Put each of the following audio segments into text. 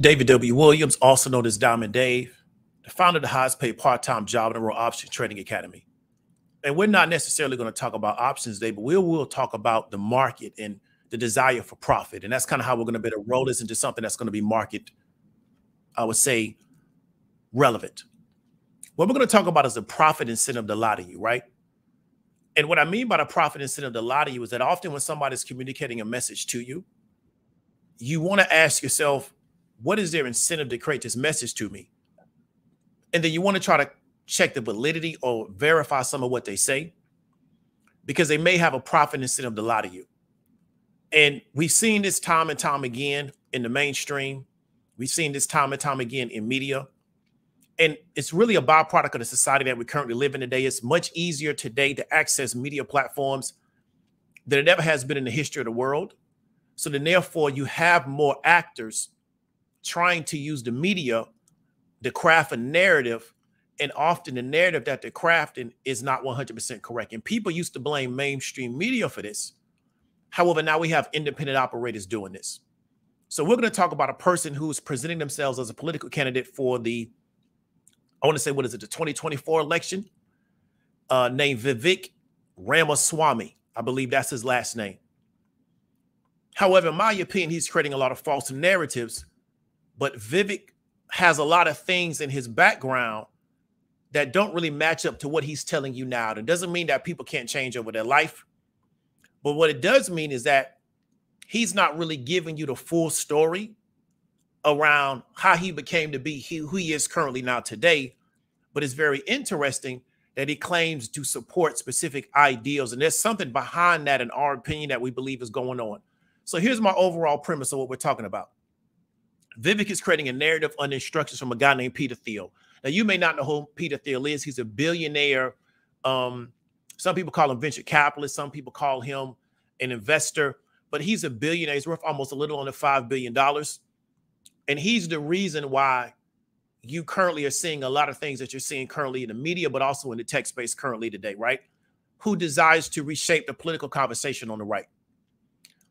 David W. Williams, also known as Diamond Dave, the founder of the highest paid part time job in the World Option Trading Academy. And we're not necessarily going to talk about options today, but we will talk about the market and the desire for profit. And that's kind of how we're going to better roll this into something that's going to be market, I would say, relevant. What we're going to talk about is the profit incentive to lie to you, right? And what I mean by the profit incentive to lie to you is that often when somebody's communicating a message to you, you want to ask yourself, what is their incentive to create this message to me? And then you want to try to check the validity or verify some of what they say because they may have a profit incentive to lie to you. And we've seen this time and time again in the mainstream. We've seen this time and time again in media. And it's really a byproduct of the society that we currently live in today. It's much easier today to access media platforms than it ever has been in the history of the world. So then, therefore, you have more actors trying to use the media to craft a narrative and often the narrative that they're crafting is not 100% correct. And people used to blame mainstream media for this. However now we have independent operators doing this. So we're going to talk about a person who's presenting themselves as a political candidate for the i want to say what is it the 2024 election? Uh, named vivek ramaswamy. I believe that's his last name. However in my opinion he's creating a lot of false narratives but Vivek has a lot of things in his background that don't really match up to what he's telling you now. It doesn't mean that people can't change over their life. But what it does mean is that he's not really giving you the full story around how he became to be who he is currently now today. But it's very interesting that he claims to support specific ideals. And there's something behind that, in our opinion, that we believe is going on. So here's my overall premise of what we're talking about. Vivek is creating a narrative under instructions from a guy named Peter Thiel. Now, you may not know who Peter Thiel is. He's a billionaire. Um, some people call him venture capitalist. Some people call him an investor, but he's a billionaire. He's worth almost a little under $5 billion. And he's the reason why you currently are seeing a lot of things that you're seeing currently in the media, but also in the tech space currently today, right? Who desires to reshape the political conversation on the right.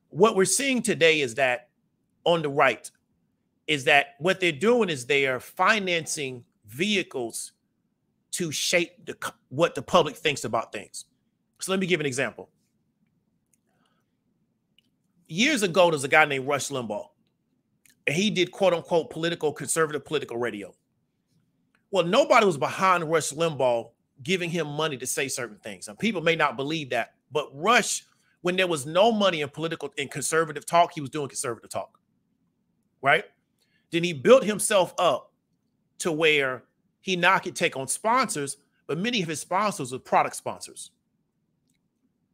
What we're seeing today is that on the right, is that what they're doing is they are financing vehicles to shape the, what the public thinks about things. So let me give an example. Years ago, there's a guy named Rush Limbaugh, and he did quote unquote political, conservative political radio. Well, nobody was behind Rush Limbaugh giving him money to say certain things. And people may not believe that, but Rush, when there was no money in political and conservative talk, he was doing conservative talk. Right? Then he built himself up to where he now could take on sponsors, but many of his sponsors were product sponsors.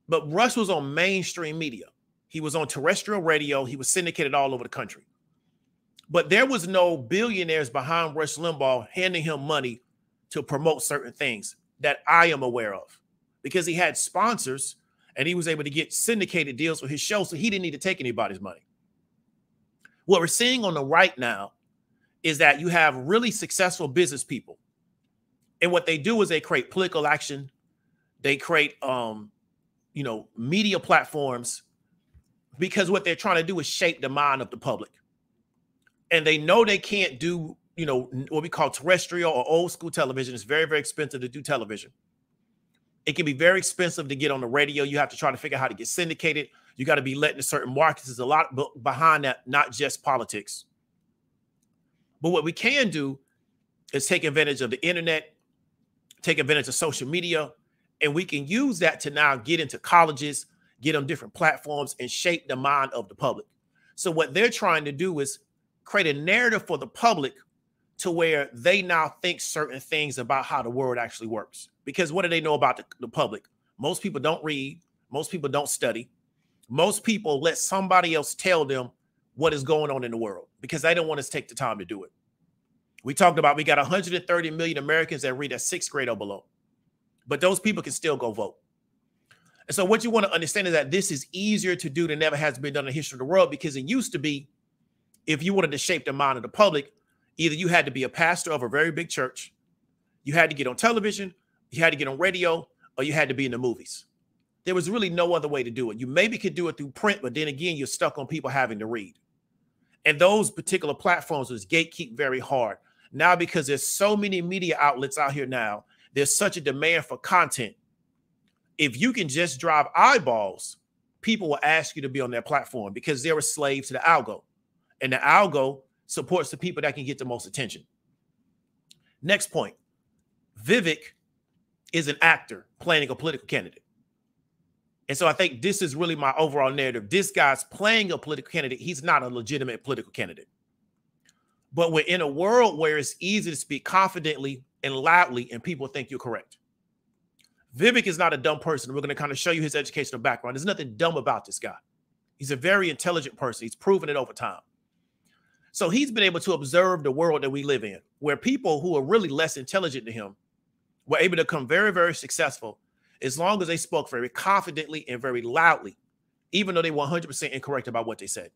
But Rush was on mainstream media. He was on terrestrial radio. He was syndicated all over the country. But there was no billionaires behind Rush Limbaugh handing him money to promote certain things that I am aware of because he had sponsors and he was able to get syndicated deals for his show. So he didn't need to take anybody's money. What we're seeing on the right now is that you have really successful business people. And what they do is they create political action, they create um, you know, media platforms because what they're trying to do is shape the mind of the public. And they know they can't do, you know, what we call terrestrial or old school television. It's very, very expensive to do television. It can be very expensive to get on the radio. You have to try to figure out how to get syndicated. You got to be letting certain markets. There's a lot behind that, not just politics. But what we can do is take advantage of the internet, take advantage of social media, and we can use that to now get into colleges, get on different platforms, and shape the mind of the public. So, what they're trying to do is create a narrative for the public to where they now think certain things about how the world actually works. Because what do they know about the, the public? Most people don't read, most people don't study, most people let somebody else tell them what is going on in the world because they don't want to take the time to do it. We talked about we got 130 million Americans that read at sixth grade or below, but those people can still go vote. And so, what you want to understand is that this is easier to do than ever has been done in the history of the world because it used to be if you wanted to shape the mind of the public, either you had to be a pastor of a very big church, you had to get on television, you had to get on radio, or you had to be in the movies. There was really no other way to do it. You maybe could do it through print, but then again, you're stuck on people having to read. And those particular platforms was gatekeep very hard. Now, because there's so many media outlets out here now, there's such a demand for content. If you can just drive eyeballs, people will ask you to be on their platform because they're a slave to the algo. And the algo supports the people that can get the most attention. Next point Vivek is an actor playing a political candidate. And so I think this is really my overall narrative. This guy's playing a political candidate. He's not a legitimate political candidate. But we're in a world where it's easy to speak confidently and loudly, and people think you're correct. Vivek is not a dumb person. We're going to kind of show you his educational background. There's nothing dumb about this guy. He's a very intelligent person. He's proven it over time. So he's been able to observe the world that we live in, where people who are really less intelligent than him were able to become very, very successful as long as they spoke very confidently and very loudly, even though they were 100% incorrect about what they said.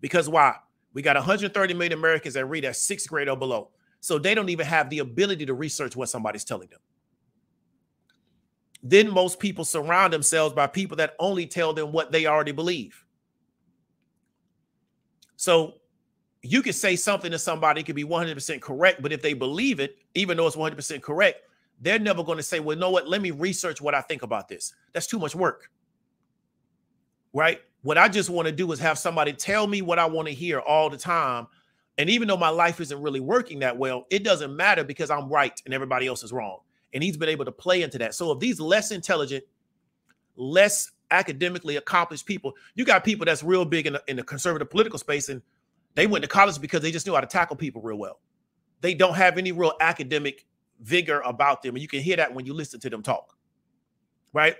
Because why? We got 130 million Americans that read at sixth grade or below. So they don't even have the ability to research what somebody's telling them. Then most people surround themselves by people that only tell them what they already believe. So you could say something to somebody it could be 100% correct, but if they believe it, even though it's 100% correct, they're never going to say, well, you know what? Let me research what I think about this. That's too much work. Right? What I just want to do is have somebody tell me what I want to hear all the time. And even though my life isn't really working that well, it doesn't matter because I'm right and everybody else is wrong. And he's been able to play into that. So if these less intelligent, less academically accomplished people, you got people that's real big in the, in the conservative political space and they went to college because they just knew how to tackle people real well. They don't have any real academic vigor about them. And you can hear that when you listen to them talk, right?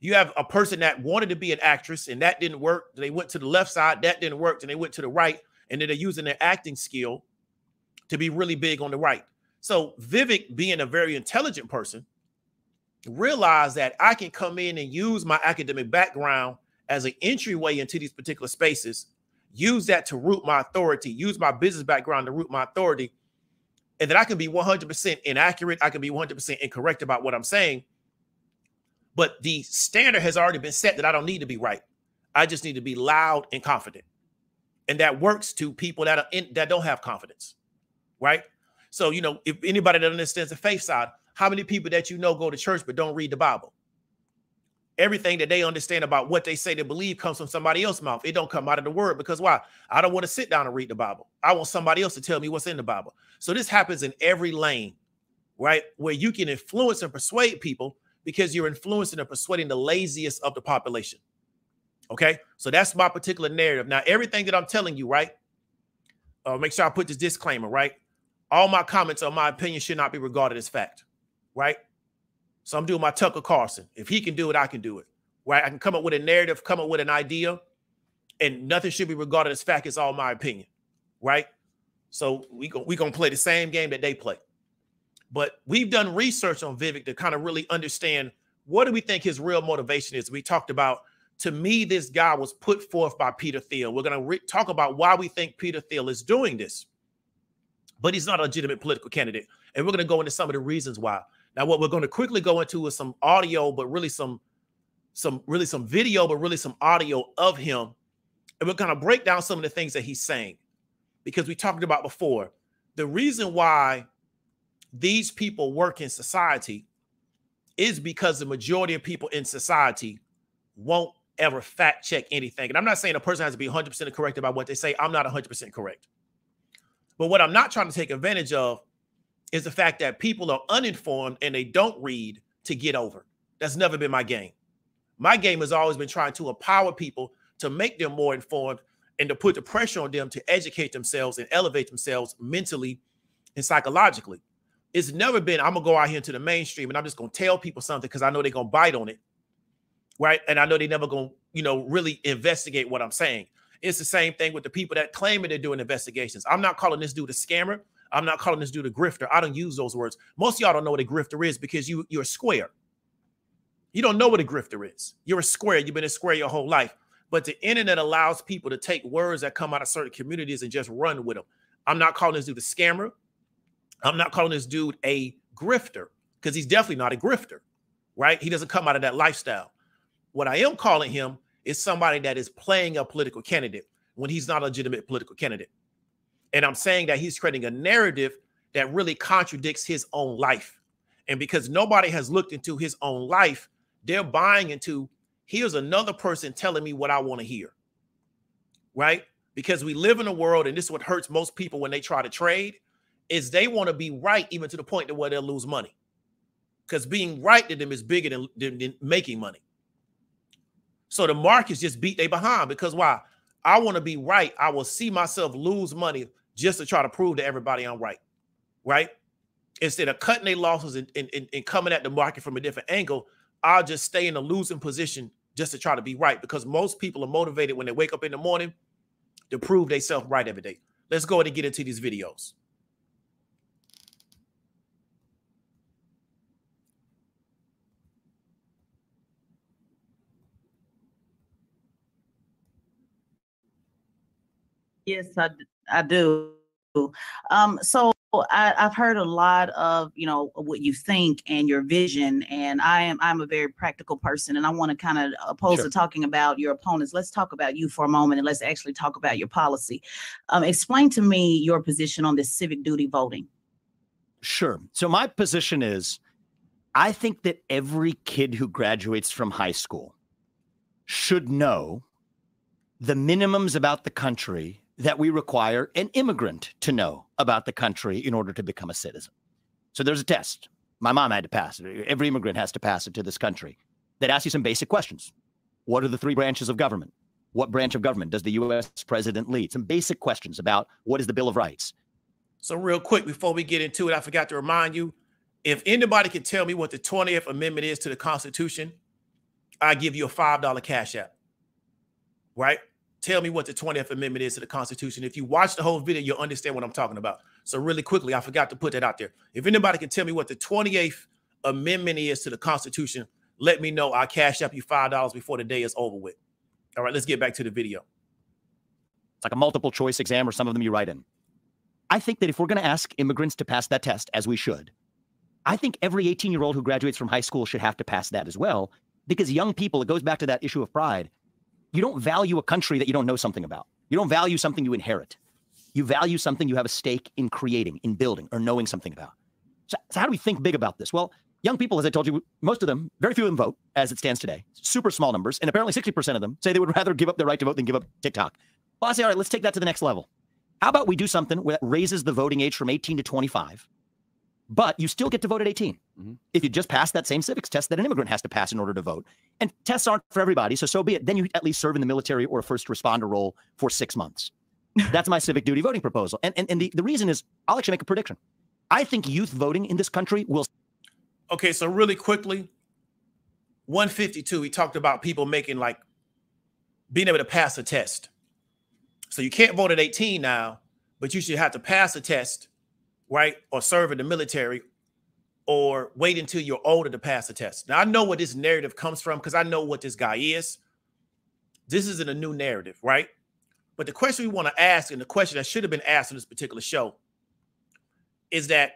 You have a person that wanted to be an actress and that didn't work. They went to the left side, that didn't work. And they went to the right, and then they're using their acting skill to be really big on the right. So Vivek, being a very intelligent person, realized that I can come in and use my academic background as an entryway into these particular spaces, use that to root my authority, use my business background to root my authority, and that I can be 100% inaccurate. I can be 100% incorrect about what I'm saying. But the standard has already been set that I don't need to be right. I just need to be loud and confident. And that works to people that are in, that don't have confidence, right? So, you know, if anybody that understands the faith side, how many people that you know go to church but don't read the Bible? Everything that they understand about what they say they believe comes from somebody else's mouth. It don't come out of the word because why? I don't want to sit down and read the Bible. I want somebody else to tell me what's in the Bible. So this happens in every lane, right? Where you can influence and persuade people because you're influencing and persuading the laziest of the population. Okay, so that's my particular narrative. Now, everything that I'm telling you, right? Uh, make sure I put this disclaimer, right? All my comments or my opinion should not be regarded as fact, right? So I'm doing my Tucker Carlson. If he can do it, I can do it. Right? I can come up with a narrative, come up with an idea, and nothing should be regarded as fact. It's all my opinion. Right? So we go, we gonna play the same game that they play. But we've done research on Vivek to kind of really understand what do we think his real motivation is. We talked about to me, this guy was put forth by Peter Thiel. We're going to talk about why we think Peter Thiel is doing this, but he's not a legitimate political candidate. And we're going to go into some of the reasons why. Now, what we're going to quickly go into is some audio, but really some, some really some video, but really some audio of him, and we're going to break down some of the things that he's saying, because we talked about before the reason why these people work in society is because the majority of people in society won't ever fact check anything. And I'm not saying a person has to be 100% correct about what they say. I'm not 100% correct. But what I'm not trying to take advantage of is the fact that people are uninformed and they don't read to get over. That's never been my game. My game has always been trying to empower people to make them more informed and to put the pressure on them to educate themselves and elevate themselves mentally and psychologically. It's never been, I'm gonna go out here into the mainstream and I'm just gonna tell people something because I know they're gonna bite on it. Right. And I know they're never gonna, you know, really investigate what I'm saying. It's the same thing with the people that claim they're doing investigations. I'm not calling this dude a scammer. I'm not calling this dude a grifter. I don't use those words. Most of y'all don't know what a grifter is because you you're a square. You don't know what a grifter is. You're a square. You've been a square your whole life. But the internet allows people to take words that come out of certain communities and just run with them. I'm not calling this dude a scammer. I'm not calling this dude a grifter because he's definitely not a grifter, right? He doesn't come out of that lifestyle. What I am calling him is somebody that is playing a political candidate. when he's not a legitimate political candidate. And I'm saying that he's creating a narrative that really contradicts his own life. And because nobody has looked into his own life, they're buying into here's another person telling me what I want to hear. Right? Because we live in a world, and this is what hurts most people when they try to trade, is they want to be right even to the point to where they'll lose money. Because being right to them is bigger than, than, than making money. So the markets just beat they behind because why? I want to be right. I will see myself lose money just to try to prove to everybody I'm right. Right? Instead of cutting their losses and, and, and coming at the market from a different angle, I'll just stay in a losing position just to try to be right because most people are motivated when they wake up in the morning to prove themselves right every day. Let's go ahead and get into these videos. Yes, I, I do. Um, so I, have heard a lot of you know what you think and your vision, and I am I'm a very practical person, and I want to kind of opposed sure. to talking about your opponents. Let's talk about you for a moment, and let's actually talk about your policy. Um, explain to me your position on this civic duty voting. Sure. So my position is, I think that every kid who graduates from high school should know the minimums about the country that we require an immigrant to know about the country in order to become a citizen. So there's a test. My mom had to pass it. Every immigrant has to pass it to this country that asks you some basic questions. What are the three branches of government? What branch of government does the US president lead? Some basic questions about what is the Bill of Rights. So, real quick, before we get into it, I forgot to remind you if anybody can tell me what the 20th Amendment is to the Constitution, I give you a $5 cash app. Right? Tell me what the 20th Amendment is to the Constitution. If you watch the whole video, you'll understand what I'm talking about. So, really quickly, I forgot to put that out there. If anybody can tell me what the 28th Amendment is to the Constitution, let me know. I'll cash up you $5 before the day is over with. All right, let's get back to the video. It's like a multiple choice exam, or some of them you write in. I think that if we're going to ask immigrants to pass that test, as we should, I think every 18 year old who graduates from high school should have to pass that as well. Because young people, it goes back to that issue of pride you don't value a country that you don't know something about. You don't value something you inherit. You value something you have a stake in creating, in building, or knowing something about. So, so how do we think big about this? Well, young people, as I told you, most of them, very few of them vote as it stands today. Super small numbers. And apparently 60% of them say they would rather give up their right to vote than give up TikTok. Well, I say, all right, let's take that to the next level. How about we do something that raises the voting age from 18 to 25 but you still get to vote at 18 mm-hmm. if you just pass that same civics test that an immigrant has to pass in order to vote. And tests aren't for everybody, so so be it. Then you at least serve in the military or a first responder role for six months. That's my civic duty voting proposal. And, and, and the, the reason is I'll actually make a prediction. I think youth voting in this country will. Okay, so really quickly, 152, he talked about people making like being able to pass a test. So you can't vote at 18 now, but you should have to pass a test right? Or serve in the military or wait until you're older to pass the test. Now, I know where this narrative comes from because I know what this guy is. This isn't a new narrative, right? But the question we want to ask, and the question that should have been asked in this particular show, is that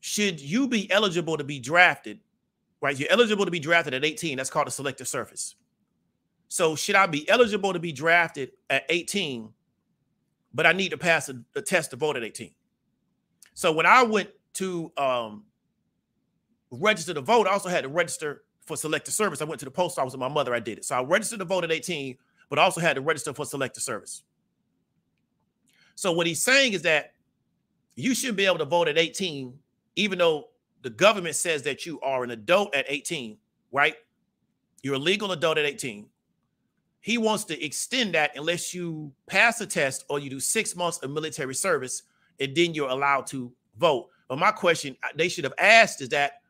should you be eligible to be drafted, right? You're eligible to be drafted at 18. That's called a selective service. So, should I be eligible to be drafted at 18, but I need to pass a, a test to vote at 18? So when I went to um, register to vote, I also had to register for selective service. I went to the post office with my mother. I did it. So I registered to vote at 18, but also had to register for selective service. So what he's saying is that you should be able to vote at 18, even though the government says that you are an adult at 18, right? You're a legal adult at 18. He wants to extend that unless you pass a test or you do six months of military service and then you're allowed to vote. But my question uh, they should have asked is that,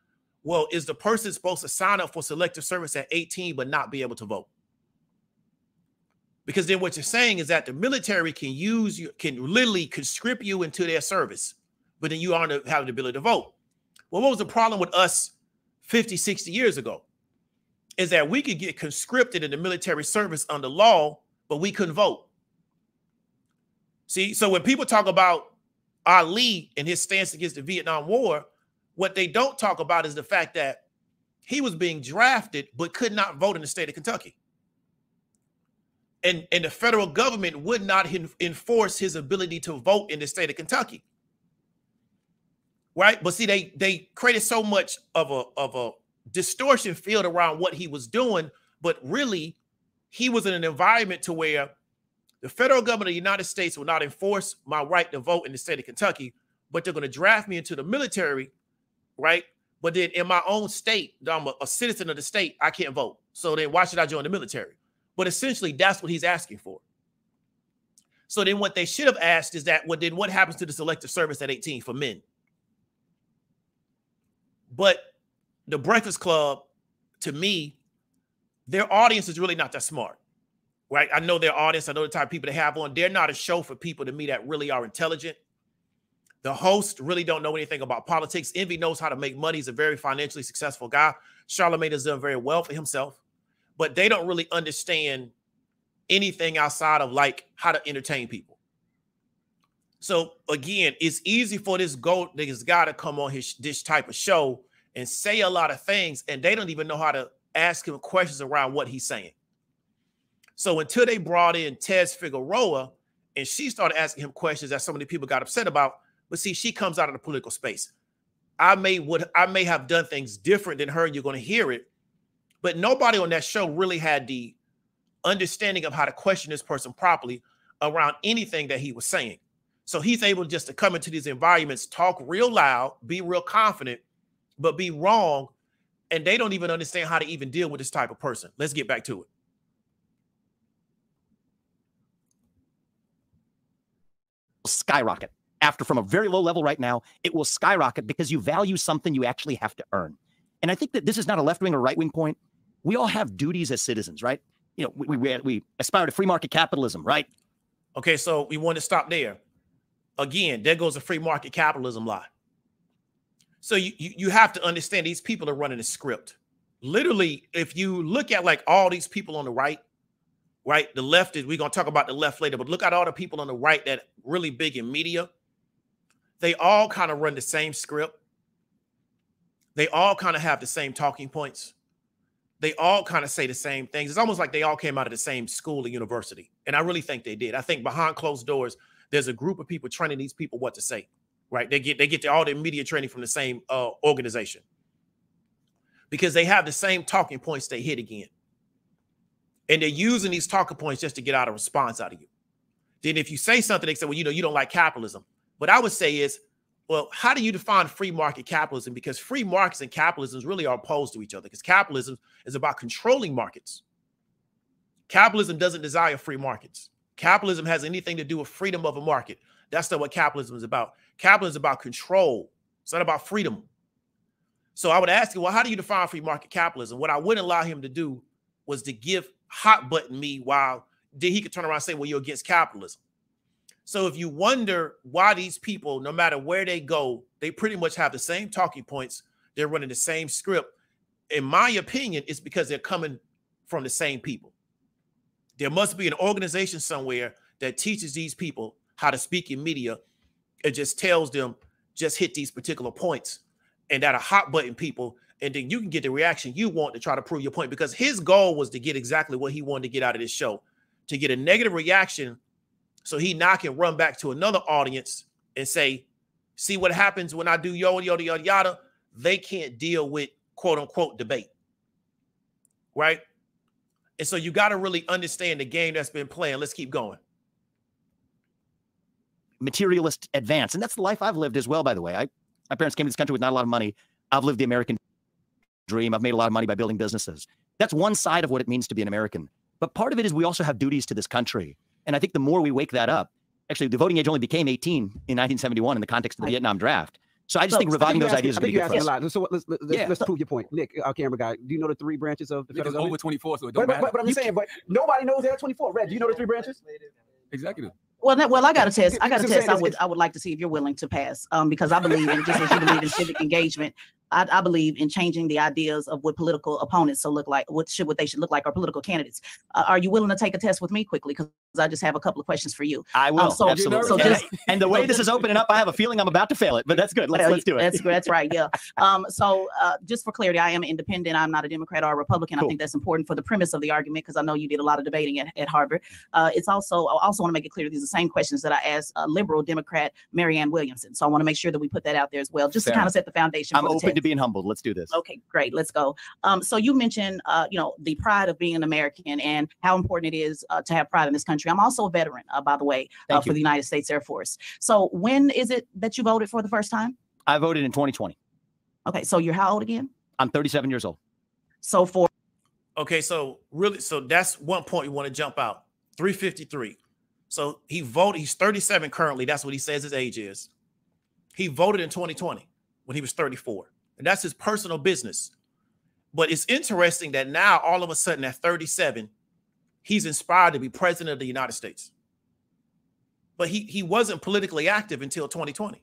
well, is the person supposed to sign up for selective service at 18 but not be able to vote? Because then what you're saying is that the military can use you, can literally conscript you into their service, but then you aren't have the ability to vote. Well, what was the problem with us 50, 60 years ago? Is that we could get conscripted in the military service under law, but we couldn't vote. See, so when people talk about Ali and his stance against the Vietnam War, what they don't talk about is the fact that he was being drafted but could not vote in the state of Kentucky. and and the federal government would not enforce his ability to vote in the state of Kentucky. Right? But see, they they created so much of a of a distortion field around what he was doing, but really he was in an environment to where the federal government of the United States will not enforce my right to vote in the state of Kentucky, but they're going to draft me into the military, right? But then in my own state, I'm a, a citizen of the state, I can't vote. So then why should I join the military? But essentially, that's what he's asking for. So then what they should have asked is that, well, then what happens to the selective service at 18 for men? But the Breakfast Club, to me, their audience is really not that smart. Right. I know their audience, I know the type of people they have on. They're not a show for people to me that really are intelligent. The host really don't know anything about politics. Envy knows how to make money. He's a very financially successful guy. Charlamagne has done very well for himself but they don't really understand anything outside of like how to entertain people. So again, it's easy for this go this guy to come on his this type of show and say a lot of things, and they don't even know how to ask him questions around what he's saying. So until they brought in Tez Figaro and she started asking him questions that so many people got upset about, but see, she comes out of the political space. I may would I may have done things different than her, and you're going to hear it, but nobody on that show really had the understanding of how to question this person properly around anything that he was saying. So he's able just to come into these environments, talk real loud, be real confident, but be wrong. And they don't even understand how to even deal with this type of person. Let's get back to it. Skyrocket. After from a very low level right now, it will skyrocket because you value something you actually have to earn. And I think that this is not a left wing or right wing point we all have duties as citizens, right? You know, we, we, we aspire to free market capitalism, right? Okay, so we want to stop there. Again, there goes the free market capitalism lie. So you, you, you have to understand these people are running a script. Literally, if you look at like all these people on the right, right, the left is we're gonna talk about the left later, but look at all the people on the right that really big in media. They all kind of run the same script. They all kind of have the same talking points they all kind of say the same things. It's almost like they all came out of the same school or university. And I really think they did. I think behind closed doors, there's a group of people training these people what to say, right? They get they get all their media training from the same uh, organization because they have the same talking points they hit again. And they're using these talking points just to get out a response out of you. Then if you say something, they say, well, you know, you don't like capitalism. What I would say is, well, how do you define free market capitalism? Because free markets and capitalism really are opposed to each other because capitalism is about controlling markets. Capitalism doesn't desire free markets. Capitalism has anything to do with freedom of a market. That's not what capitalism is about. Capitalism is about control. It's not about freedom. So I would ask you, well, how do you define free market capitalism? What I wouldn't allow him to do was to give hot button me while then he could turn around and say, well, you're against capitalism. So if you wonder why these people, no matter where they go, they pretty much have the same talking points, they're running the same script. In my opinion, it's because they're coming from the same people. There must be an organization somewhere that teaches these people how to speak in media. and just tells them just hit these particular points and that are hot button people. And then you can get the reaction you want to try to prove your point because his goal was to get exactly what he wanted to get out of this show to get a negative reaction so he now can run back to another audience and say, see what happens when I do yada, yada, yada, yada. They can't deal with quote unquote debate. Right. And so you got to really understand the game that's been playing. Let's keep going. Materialist advance. And that's the life I've lived as well, by the way. I, my parents came to this country with not a lot of money. I've lived the American dream. I've made a lot of money by building businesses. That's one side of what it means to be an American. But part of it is we also have duties to this country. And I think the more we wake that up, actually, the voting age only became 18 in 1971 in the context of the Vietnam draft. So I just so, think reviving those ideas. I think you're asking a lot. So let's let's, yeah. let's prove your point, Nick, our camera guy. Do you know the three branches of the federal over 24, so it don't but, but, but, I'm just saying, but nobody knows there are 24. Red, do you know the three branches? Executive. Well, well, I got a test. I got a test. I would, I would like to see if you're willing to pass, um, because I believe in just as you believe in civic engagement. I, I believe in changing the ideas of what political opponents so look like, what should what they should look like, or political candidates. Uh, are you willing to take a test with me quickly? Because I just have a couple of questions for you. I will. Um, so- absolutely. so and, just- and the way this is opening up, I have a feeling I'm about to fail it, but that's good. Let's, let's do it. That's that's right. Yeah. Um. So, uh, just for clarity, I am independent. I'm not a Democrat or a Republican. Cool. I think that's important for the premise of the argument because I know you did a lot of debating at, at Harvard. Uh, it's also I also want to make it clear these are the same questions that I asked uh, liberal Democrat Marianne Williamson. So I want to make sure that we put that out there as well, just Fair to kind of set the foundation. I'm for the open to being humbled. Let's do this. Okay, great. Let's go. Um, so you mentioned, uh, you know, the pride of being an American and how important it is uh, to have pride in this country. I'm also a veteran, uh, by the way, uh, for the United States Air Force. So when is it that you voted for the first time? I voted in 2020. Okay, so you're how old again? I'm 37 years old. So for Okay, so really, so that's one point we want to jump out. 353. So he voted, he's 37 currently. That's what he says his age is. He voted in 2020 when he was 34. And that's his personal business. But it's interesting that now all of a sudden at 37, he's inspired to be president of the United States. But he he wasn't politically active until 2020.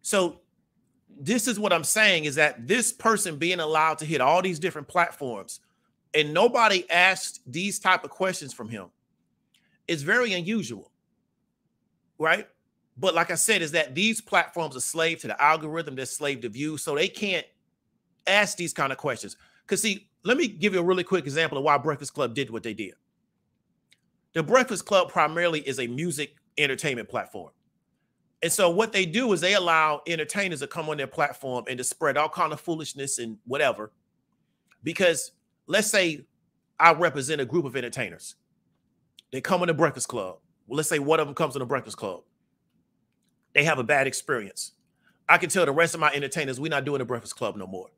So this is what I'm saying is that this person being allowed to hit all these different platforms and nobody asked these type of questions from him is very unusual. Right? But like I said, is that these platforms are slave to the algorithm, they're slave to views, so they can't ask these kind of questions. Because see, let me give you a really quick example of why Breakfast Club did what they did. The Breakfast Club primarily is a music entertainment platform. And so what they do is they allow entertainers to come on their platform and to spread all kind of foolishness and whatever. Because let's say I represent a group of entertainers. They come on the Breakfast Club. Well, let's say one of them comes on the Breakfast Club. They have a bad experience. I can tell the rest of my entertainers we're not doing the Breakfast Club no more.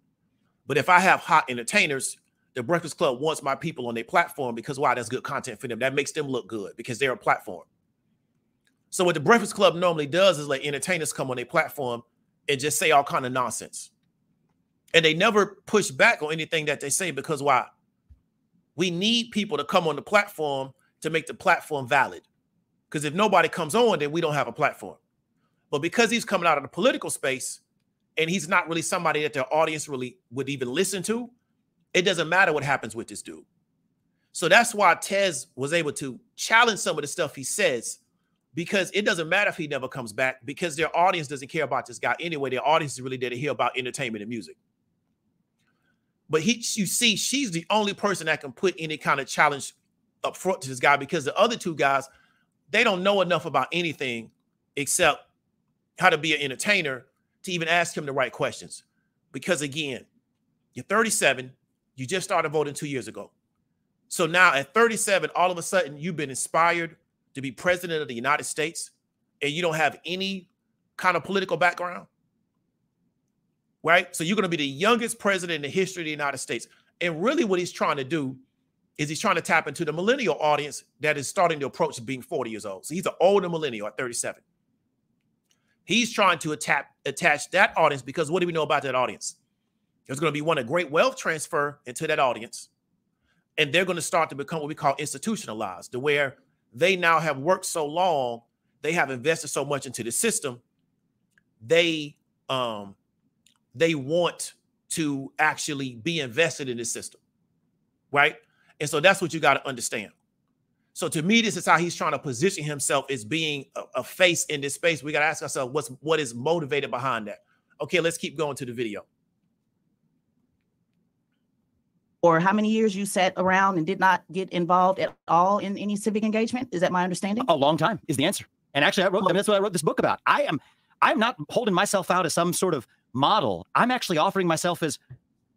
But if I have hot entertainers, the Breakfast Club wants my people on their platform because why? That's good content for them. That makes them look good because they're a platform. So what the Breakfast Club normally does is let entertainers come on their platform and just say all kind of nonsense. And they never push back on anything that they say because why? We need people to come on the platform to make the platform valid. Because if nobody comes on, then we don't have a platform. But because he's coming out of the political space and he's not really somebody that their audience really would even listen to, it doesn't matter what happens with this dude. So that's why Tez was able to challenge some of the stuff he says because it doesn't matter if he never comes back because their audience doesn't care about this guy anyway. Their audience is really there to hear about entertainment and music. But he, you see, she's the only person that can put any kind of challenge up front to this guy because the other two guys, they don't know enough about anything except how to be an entertainer to even ask him the right questions. Because again, you're 37, you just started voting two years ago. So now at 37, all of a sudden you've been inspired to be president of the United States and you don't have any kind of political background. Right? So you're going to be the youngest president in the history of the United States. And really, what he's trying to do is he's trying to tap into the millennial audience that is starting to approach being 40 years old. So he's an older millennial at 37. He's trying to attack, attach that audience because what do we know about that audience? There's going to be one a great wealth transfer into that audience. And they're going to start to become what we call institutionalized, to where they now have worked so long, they have invested so much into the system, they um they want to actually be invested in the system, right? And so that's what you got to understand. So to me, this is how he's trying to position himself as being a, a face in this space. We got to ask ourselves what's what is motivated behind that. Okay, let's keep going to the video. or how many years you sat around and did not get involved at all in any civic engagement? Is that my understanding? A long time is the answer. And actually, I wrote. I mean, that's what I wrote this book about. I am. I'm not holding myself out as some sort of model. I'm actually offering myself as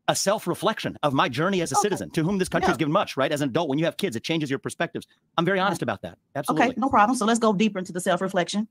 a self-reflection of my journey as a Okay. citizen to whom this country has given much. Right, as an adult, when you have kids, it changes your perspectives. I'm very honest about that. Absolutely. Okay, no problem. So let's go deeper into the self-reflection.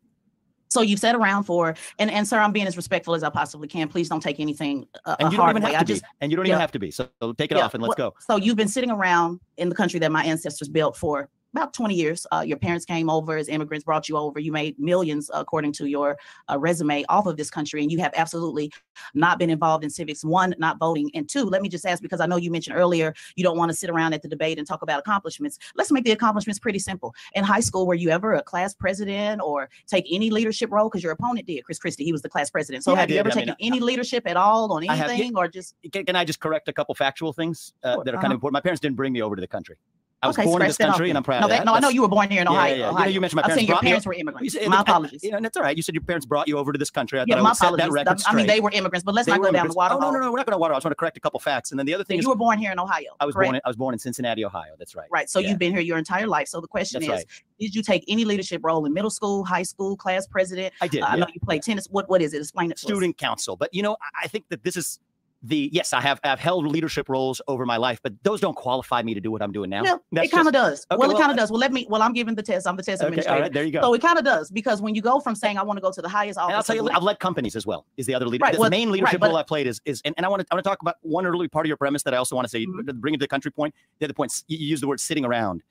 So you've sat around for, and and sir, I'm being as respectful as I possibly can. Please don't take anything uh, And a you don't even way. have I to just be. And you don't yeah. even have to be. So, so take it Yeah, off and let's well, go. So you've been sitting around in the country that my ancestors built for about 20 years. Uh, your parents came over as immigrants, brought you over. You made millions, according to your uh, resume, off of this country, and you have absolutely not been involved in civics. One, not voting, and two, let me just ask because I know you mentioned earlier you don't want to sit around at the debate and talk about accomplishments. Let's make the accomplishments pretty simple. In high school, were you ever a class president or take any leadership role? Because your opponent did, Chris Christie. He was the class president. So Yeah, have you ever I mean, taken any leadership at all on I have- anything, or just Can, can I just correct a couple factual things uh, Sure, that are kind uh-huh. of important? My parents didn't bring me over to the country. I was okay? born in this country, and. I'm proud no, of that, that. no, I know you were born here in Ohio. yeah, yeah. You know, Ohio. you mentioned my I'm saying your parents were You immigrants. said- My I- apologies. You know, and that's all right. You said your parents brought you over to this country. I Yeah, thought I my set apologies. that record straight. I mean, they were immigrants, but let's They not go down the immigrants. water Oh, no, no, no, we're not going to water. I just want to correct a couple facts. And then the other thing is, you were born here in Ohio. I was correct? born. In, I was born in Cincinnati, Ohio. That's right. Right. So Yeah. you've been here your entire life. So the question That's is, right. did you take any leadership role in middle school, high school, class president? I did. Uh, I know you played tennis. What what is it? Explain it student council. But you know, I- I think that this is the yes, I have I've held leadership roles over my life, but those don't qualify me to do what I'm doing now. Yeah, That's it kind of does. Okay, well, it kind of does. Well, let me. Well, I'm giving the test. I'm the test okay. administrator. All right, there you go. So it kind of does because when you go from saying I want to go to the highest office, and I'll tell you, I've led companies as well. Is the other leader? Right, the well, main right, leadership but- role I played is is, and, and I want to I want to talk about one early part of your premise that I also want to say, Mhm. bring it to the country point. The other point, you use the word sitting around.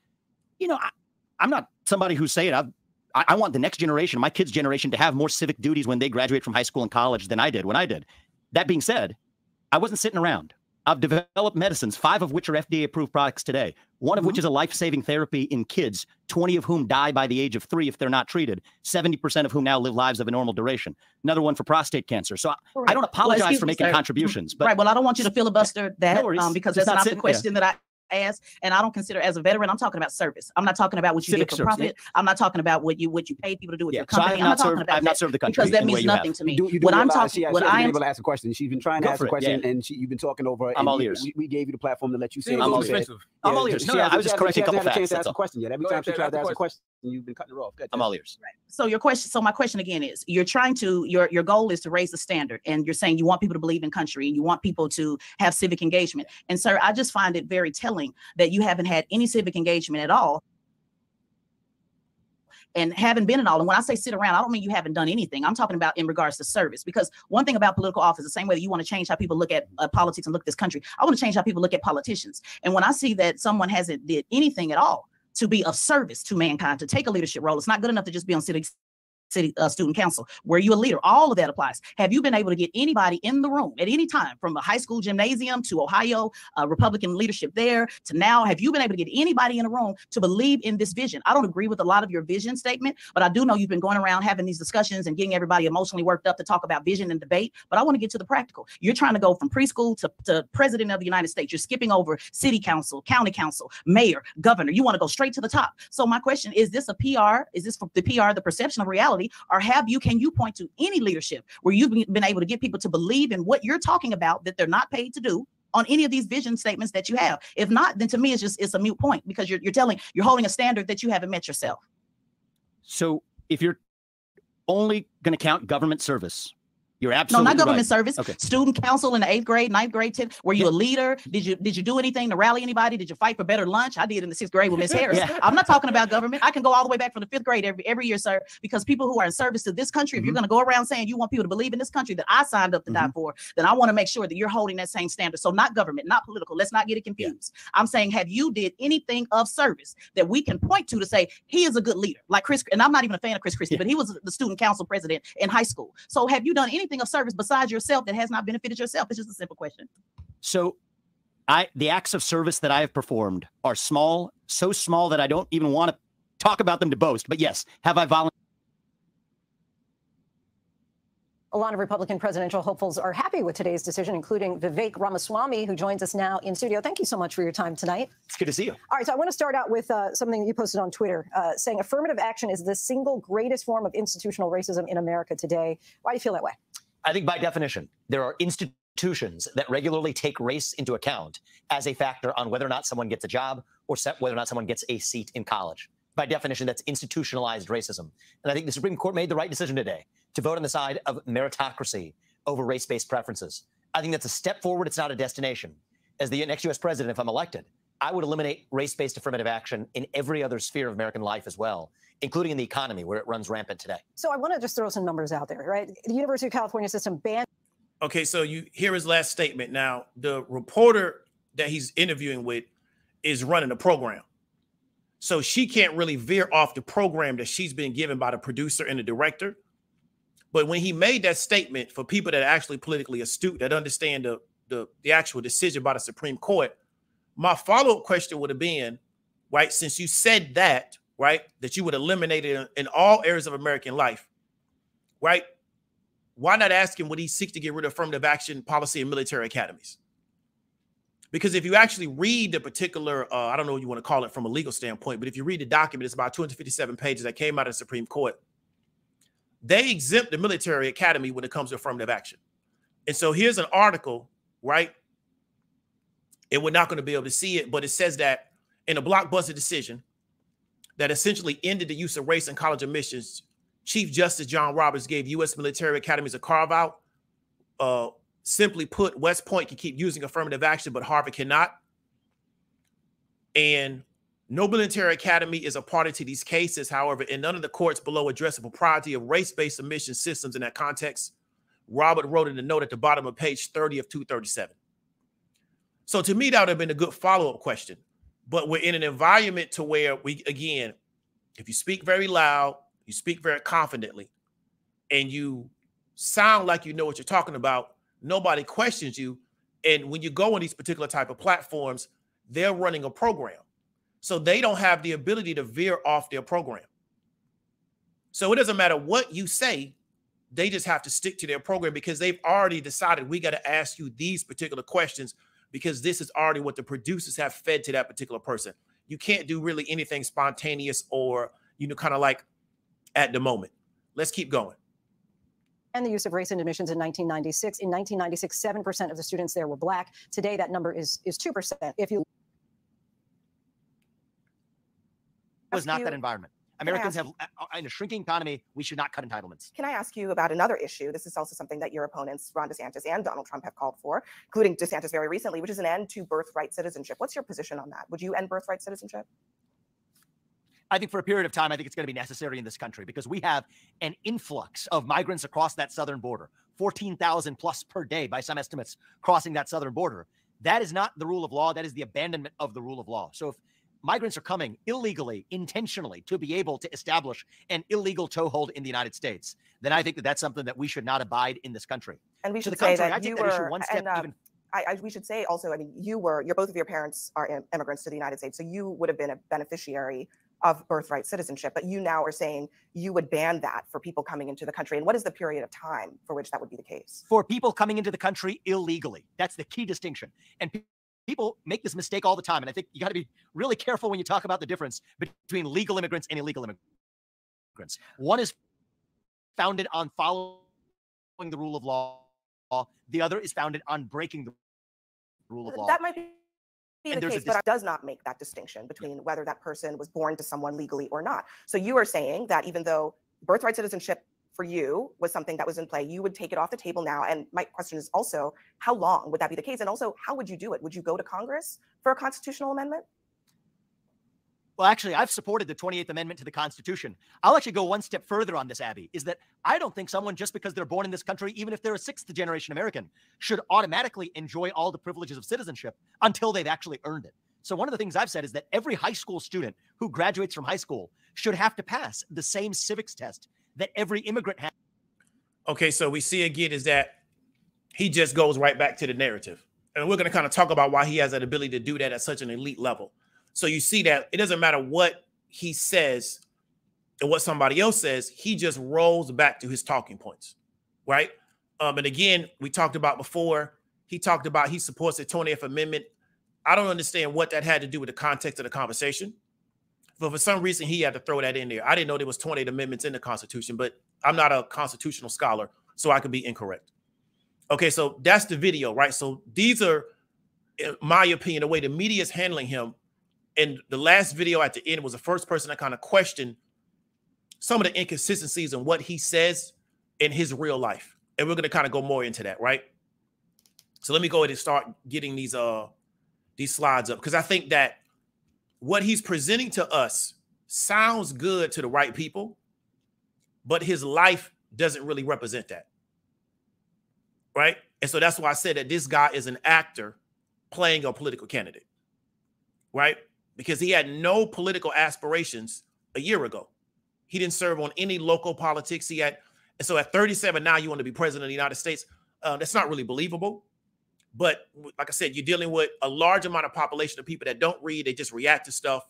You know, I, I'm not somebody who's saying I've. I I want the next generation, my kids' generation, to have more civic duties when they graduate from high school and college than I did when I did. That being said, I wasn't sitting around. I've developed medicines, five of which are FDA approved products today, one of Mm-hmm. which is a life saving therapy in kids, 20 of whom die by the age of three if they're not treated, 70% of whom now live lives of a normal duration. Another one for prostate cancer. So I, I don't apologize excuse for making sir. contributions, but right. Well, I don't want you to filibuster that worries. um, because that's not not the question that I asked, and I don't consider as a veteran. I'm talking about service. I'm not talking about what you Civic did for service, profit. I'm not talking about what you what you paid people to do with yeah. your So I company. have I'm not not talking served, about I have not that served the country because that in the way means you have. nothing to me. You do, you do what I'm talking, she, what I am able to ask a question. She's been trying to ask for a it, question, yeah. and she, you've been talking over. her, I'm and all ears. We, we gave you the platform to let you say. Seems what a you little said. expensive. I'm all ears. No, I was just correcting she a couple hasn't had a chance facts. to That's ask a question yet. Every time she Ted, tries to ask a question. Question, you've been cutting her off. Go ahead, I'm all ears. Right. So your question, so my question again is, you're trying to your your goal is to raise the standard, and you're saying you want people to believe in country, and you want people to have civic engagement. And sir, I just find it very telling that you haven't had any civic engagement at all, and haven't been at all. And when I say sit around, I don't mean you haven't done anything. I'm talking about in regards to service, because one thing about political office, the same way that you want to change how people look at uh, politics and look at this country, I want to change how people look at politicians. And when I see that someone hasn't did anything at all to be of service to mankind, to take a leadership role, it's not good enough to just be on city city uh, student council were you a leader. All of that applies. Have you been able to get anybody in the room at any time from a high school gymnasium to ohio uh, republican leadership there to now? Have you been able to get anybody in the room to believe in this vision? I don't agree with a lot of your vision statement but i do know you've been going around having these discussions and getting everybody emotionally worked up to talk about vision and debate but i want to get to the practical. You're trying to go from preschool to, to president of the united states. You're skipping over city council county council mayor governor. You want to go straight to the top. So my question is this a pr is this for the pr the perception of reality or have you can you point to any leadership where you've been able to get people to believe in what you're talking about that they're not paid to do on any of these vision statements that you have? If not then to me it's just it's a mute point because you're, you're telling you're holding a standard that you haven't met yourself. So if you're only going to count government service, you're no not government right. service. Okay. student council in the eighth grade ninth grade 10th were you a leader. Did you did you do anything to rally anybody? Did you fight for better lunch? I did in the sixth grade with miss harris. Yeah. i'm not talking about government. I can go all the way back from the fifth grade every every year sir because people who are in service to this country if Mm-hmm. you're going to go around saying you want people to believe in this country that i signed up to die for then i want to make sure that you're holding that same standard. So not government not political. Let's not get it confused. I'm saying have you did anything of service that we can point to to say he is a good leader? Like chris and i'm not even a fan of chris christie Yeah. but he was the student council president in high school. So have you done anything of service besides yourself that has not benefited yourself it's just a simple question So I the acts of service that I have performed are small, so small that I don't even want to talk about them to boast. But yes, have I volunteered? A lot of Republican presidential hopefuls are happy with today's decision, including Vivek Ramaswamy, who joins us now in studio. Thank you so much for your time tonight. It's good to see you. All right, so I want to start out with uh, something that you posted on Twitter, uh, saying affirmative action is the single greatest form of institutional racism in America today. Why do you feel that way? I think by definition, there are institutions that regularly take race into account as a factor on whether or not someone gets a job or set whether or not someone gets a seat in college. By definition, that's institutionalized racism. And I think the Supreme Court made the right decision today to vote on the side of meritocracy over race based preferences. I think that's a step forward. It's not a destination. As the next U.S. president, if I'm elected, I would eliminate race based affirmative action in every other sphere of American life as well, including in the economy where it runs rampant today. So I want to just throw some numbers out there, right? The University of California system banned Okay, so you hear his last statement. Now, the reporter that he's interviewing with is running a program. So she can't really veer off the program that she's been given by the producer and the director. But when he made that statement for people that are actually politically astute, that understand the, the, the actual decision by the Supreme Court, my follow-up question would have been, right, since you said that, right, that you would eliminate it in, all areas of American life, right? Why not ask him would he seek to get rid of affirmative action policy in military academies? Because if you actually read the particular, uh, I don't know what you want to call it from a legal standpoint, but if you read the document, it's about 257 pages that came out of the Supreme Court. They exempt the military academy when it comes to affirmative action. And so here's an article, right? And we're not going to be able to see it, but it says that in a blockbuster decision that essentially ended the use of race in college admissions, Chief Justice John Roberts gave U.S. military academies a carve out uh, Simply put, West Point can keep using affirmative action, but Harvard cannot. And no military academy is a party to these cases. However, in none of the courts below address the propriety of race-based admission systems in that context. Robert wrote in the note at the bottom of page 30 of 237. So to me, that would have been a good follow-up question. But we're in an environment to where we, again, if you speak very loud, you speak very confidently, and you sound like you know what you're talking about, nobody questions you. And when you go on these particular type of platforms they're running a program. So they don't have the ability to veer off their program. So it doesn't matter what you say they just have to stick to their program because they've already decided we got to ask you these particular questions because this is already what the producers have fed to that particular person. You can't do really anything spontaneous or you know kind of like at the moment. Let's keep going and the use of race in admissions in 1996. In 1996, 7% of the students there were black. Today, that number is, is 2%. If you was not that environment. Americans have, uh, in a shrinking economy, we should not cut entitlements. Can I ask you about another issue? This is also something that your opponents, Ron DeSantis and Donald Trump, have called for, including DeSantis very recently, which is an end to birthright citizenship. What's your position on that? Would you end birthright citizenship? I think for a period of time, I think it's going to be necessary in this country because we have an influx of migrants across that southern border 14,000 plus per day by some estimates crossing that southern border. That is not the rule of law. That is the abandonment of the rule of law. So if migrants are coming illegally, intentionally to be able to establish an illegal toehold in the United States, then I think that that's something that we should not abide in this country. And we should say contrary, that you that were, one step and, uh, even I, I, we should say also, I mean, you were, your both of your parents are immigrants to the United States, so you would have been a beneficiary of birthright citizenship, but you now are saying you would ban that for people coming into the country. And what is the period of time for which that would be the case? For people coming into the country illegally. That's the key distinction. And people make this mistake all the time. And I think you got to be really careful when you talk about the difference between legal immigrants and illegal immigrants. One is founded on following the rule of law, the other is founded on breaking the rule of law. That might be be and the case, but it does not make that distinction between whether that person was born to someone legally or not. So you are saying that even though birthright citizenship for you was something that was in play, you would take it off the table now. And my question is also, how long would that be the case? And also, how would you do it? Would you go to Congress for a constitutional amendment? Well, actually, I've supported the 28th Amendment to the Constitution. I'll actually go one step further on this, Abby, is that I don't think someone, just because they're born in this country, even if they're a sixth generation American, should automatically enjoy all the privileges of citizenship until they've actually earned it. So, one of the things I've said is that every high school student who graduates from high school should have to pass the same civics test that every immigrant has. Okay, so we see again is that he just goes right back to the narrative. And we're going to kind of talk about why he has that ability to do that at such an elite level. So you see that it doesn't matter what he says and what somebody else says, he just rolls back to his talking points, right? Um, and again, we talked about before, he talked about he supports the 20th Amendment. I don't understand what that had to do with the context of the conversation. But for some reason, he had to throw that in there. I didn't know there was 28 amendments in the Constitution, but I'm not a constitutional scholar, so I could be incorrect. Okay, so that's the video, right? So these are, in my opinion, the way the media is handling him and the last video at the end was the first person that kind of questioned some of the inconsistencies in what he says in his real life. And we're going to kind of go more into that, right? So let me go ahead and start getting these uh these slides up because I think that what he's presenting to us sounds good to the right people, but his life doesn't really represent that. Right? And so that's why I said that this guy is an actor playing a political candidate. Right? Because he had no political aspirations a year ago. He didn't serve on any local politics. He had, and so at 37 now, you want to be president of the United States. Uh, that's not really believable. But like I said, you're dealing with a large amount of population of people that don't read; they just react to stuff.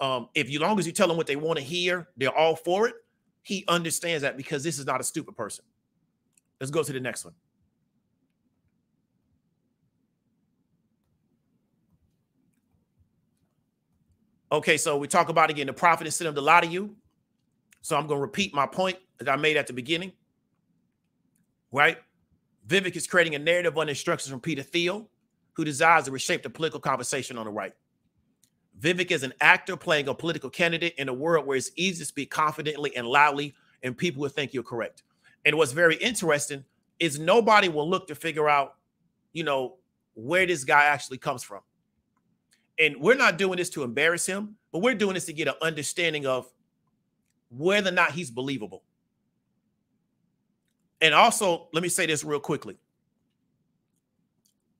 Um, if you long as you tell them what they want to hear, they're all for it. He understands that because this is not a stupid person. Let's go to the next one. Okay, so we talk about again the profit instead of to lot of you. So I'm going to repeat my point that I made at the beginning. Right? Vivek is creating a narrative on instructions from Peter Thiel, who desires to reshape the political conversation on the right. Vivek is an actor playing a political candidate in a world where it's easy to speak confidently and loudly, and people will think you're correct. And what's very interesting is nobody will look to figure out, you know, where this guy actually comes from. And we're not doing this to embarrass him, but we're doing this to get an understanding of whether or not he's believable. And also, let me say this real quickly.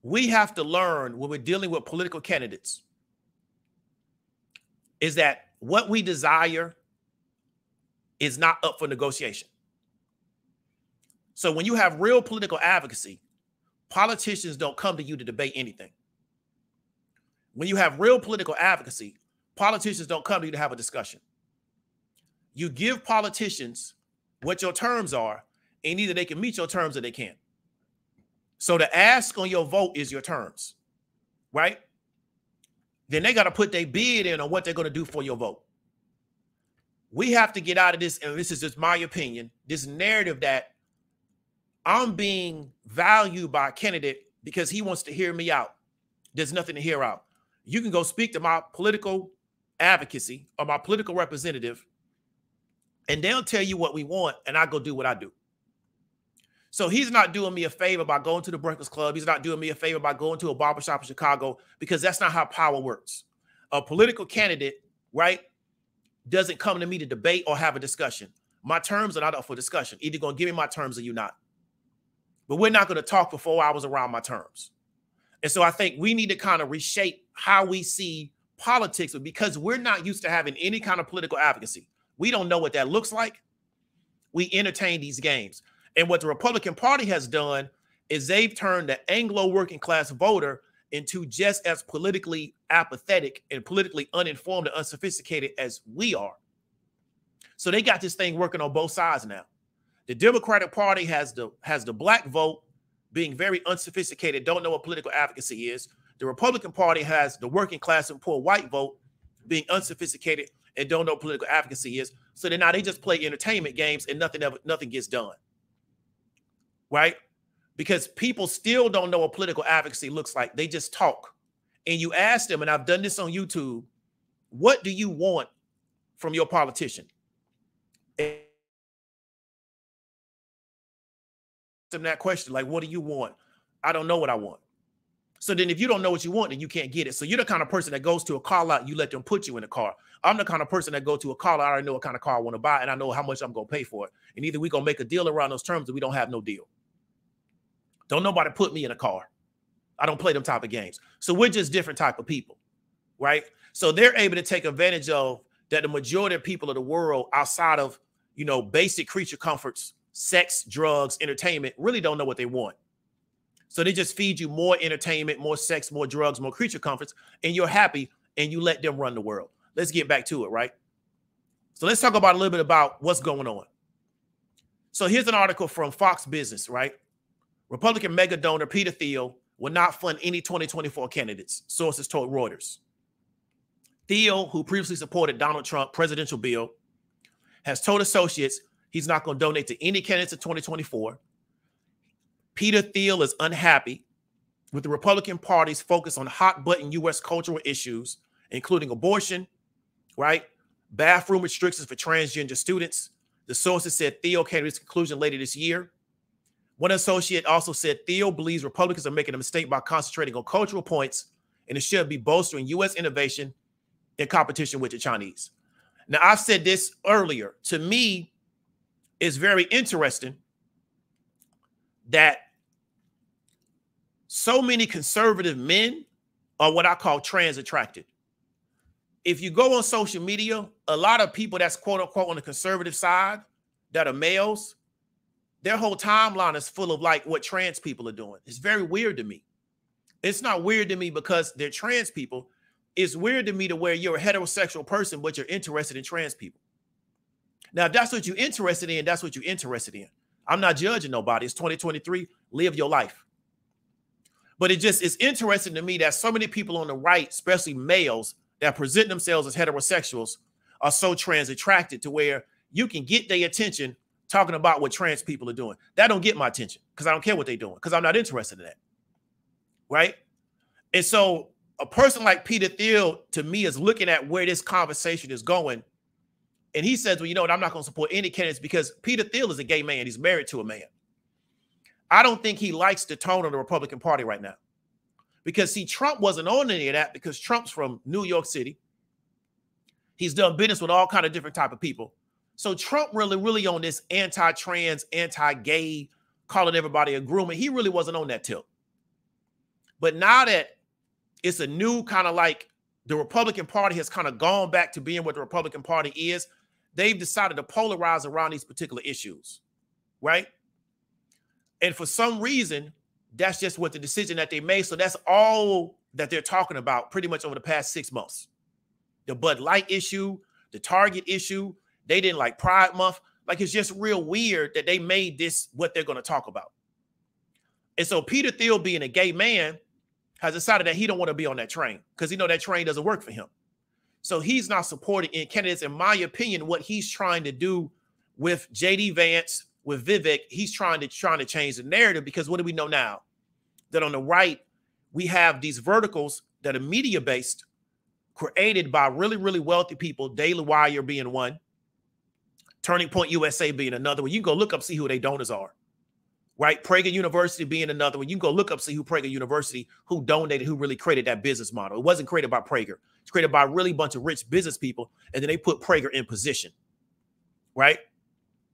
We have to learn when we're dealing with political candidates is that what we desire is not up for negotiation. So when you have real political advocacy, politicians don't come to you to debate anything. When you have real political advocacy, politicians don't come to you to have a discussion. You give politicians what your terms are, and either they can meet your terms or they can't. So the ask on your vote is your terms, right? Then they got to put their bid in on what they're going to do for your vote. We have to get out of this, and this is just my opinion, this narrative that I'm being valued by a candidate because he wants to hear me out. There's nothing to hear out. You can go speak to my political advocacy or my political representative, and they'll tell you what we want, and I go do what I do. So he's not doing me a favor by going to the Breakfast Club. He's not doing me a favor by going to a barbershop in Chicago because that's not how power works. A political candidate, right, doesn't come to me to debate or have a discussion. My terms are not up for discussion. Either going to give me my terms or you not. But we're not going to talk for four hours around my terms. And so I think we need to kind of reshape how we see politics because we're not used to having any kind of political advocacy. We don't know what that looks like. We entertain these games. And what the Republican Party has done is they've turned the Anglo working class voter into just as politically apathetic and politically uninformed and unsophisticated as we are. So they got this thing working on both sides now. The Democratic Party has the has the black vote being very unsophisticated, don't know what political advocacy is. The Republican Party has the working class and poor white vote being unsophisticated and don't know what political advocacy is. So then now they just play entertainment games and nothing ever nothing gets done right? Because people still don't know what political advocacy looks like. They just talk. And you ask them, and I've done this on YouTube, what do you want from your politician? And them that question, like, what do you want? I don't know what I want. So then if you don't know what you want, then you can't get it. So you're the kind of person that goes to a car lot, you let them put you in a car. I'm the kind of person that go to a car lot, I already know what kind of car I want to buy, and I know how much I'm gonna pay for it. And either we gonna make a deal around those terms or we don't have no deal. Don't nobody put me in a car. I don't play them type of games. So we're just different type of people, right? So they're able to take advantage of that the majority of people of the world outside of, you know, basic creature comforts, sex, drugs, entertainment really don't know what they want. So they just feed you more entertainment, more sex, more drugs, more creature comforts, and you're happy and you let them run the world. Let's get back to it, right? So let's talk about a little bit about what's going on. So here's an article from Fox Business, right? Republican mega donor Peter Thiel will not fund any 2024 candidates, sources told Reuters. Thiel, who previously supported Donald Trump presidential bill, has told associates he's not going to donate to any candidates in 2024. Peter Thiel is unhappy with the Republican Party's focus on hot button U.S. cultural issues, including abortion, right? Bathroom restrictions for transgender students. The sources said Thiel came to his conclusion later this year. One associate also said Thiel believes Republicans are making a mistake by concentrating on cultural points and it should be bolstering U.S. innovation in competition with the Chinese. Now, I've said this earlier. To me, it's very interesting that so many conservative men are what I call trans attracted. if you go on social media, a lot of people that's quote unquote on the conservative side that are males, their whole timeline is full of like what trans people are doing. It's very weird to me. It's not weird to me because they're trans people. It's weird to me to where you're a heterosexual person, but you're interested in trans people. Now, if that's what you're interested in, that's what you're interested in. I'm not judging nobody. It's 2023. Live your life. But it just is interesting to me that so many people on the right, especially males, that present themselves as heterosexuals are so trans attracted to where you can get their attention talking about what trans people are doing. That don't get my attention because I don't care what they're doing because I'm not interested in that. Right. And so a person like Peter Thiel to me is looking at where this conversation is going. And he says, Well, you know what? I'm not going to support any candidates because Peter Thiel is a gay man. He's married to a man. I don't think he likes the tone of the Republican Party right now. Because see, Trump wasn't on any of that because Trump's from New York City. He's done business with all kind of different type of people. So Trump really, really on this anti-trans, anti-gay, calling everybody a groomer. He really wasn't on that tilt. But now that it's a new kind of like the Republican Party has kind of gone back to being what the Republican Party is, they've decided to polarize around these particular issues, right? And for some reason, that's just what the decision that they made. So that's all that they're talking about pretty much over the past six months. The Bud Light issue, the Target issue, they didn't like Pride Month. Like it's just real weird that they made this what they're going to talk about. And so Peter Thiel, being a gay man, has decided that he don't want to be on that train because he know that train doesn't work for him. So he's not supporting in candidates. In my opinion, what he's trying to do with JD Vance, with Vivek, he's trying to trying to change the narrative because what do we know now? that on the right, we have these verticals that are media based, created by really, really wealthy people, Daily Wire being one, Turning Point USA being another one. You can go look up, see who their donors are. Right? Prager University being another one. You can go look up, see who Prager University, who donated, who really created that business model. It wasn't created by Prager. It's created by a really bunch of rich business people, and then they put Prager in position. Right?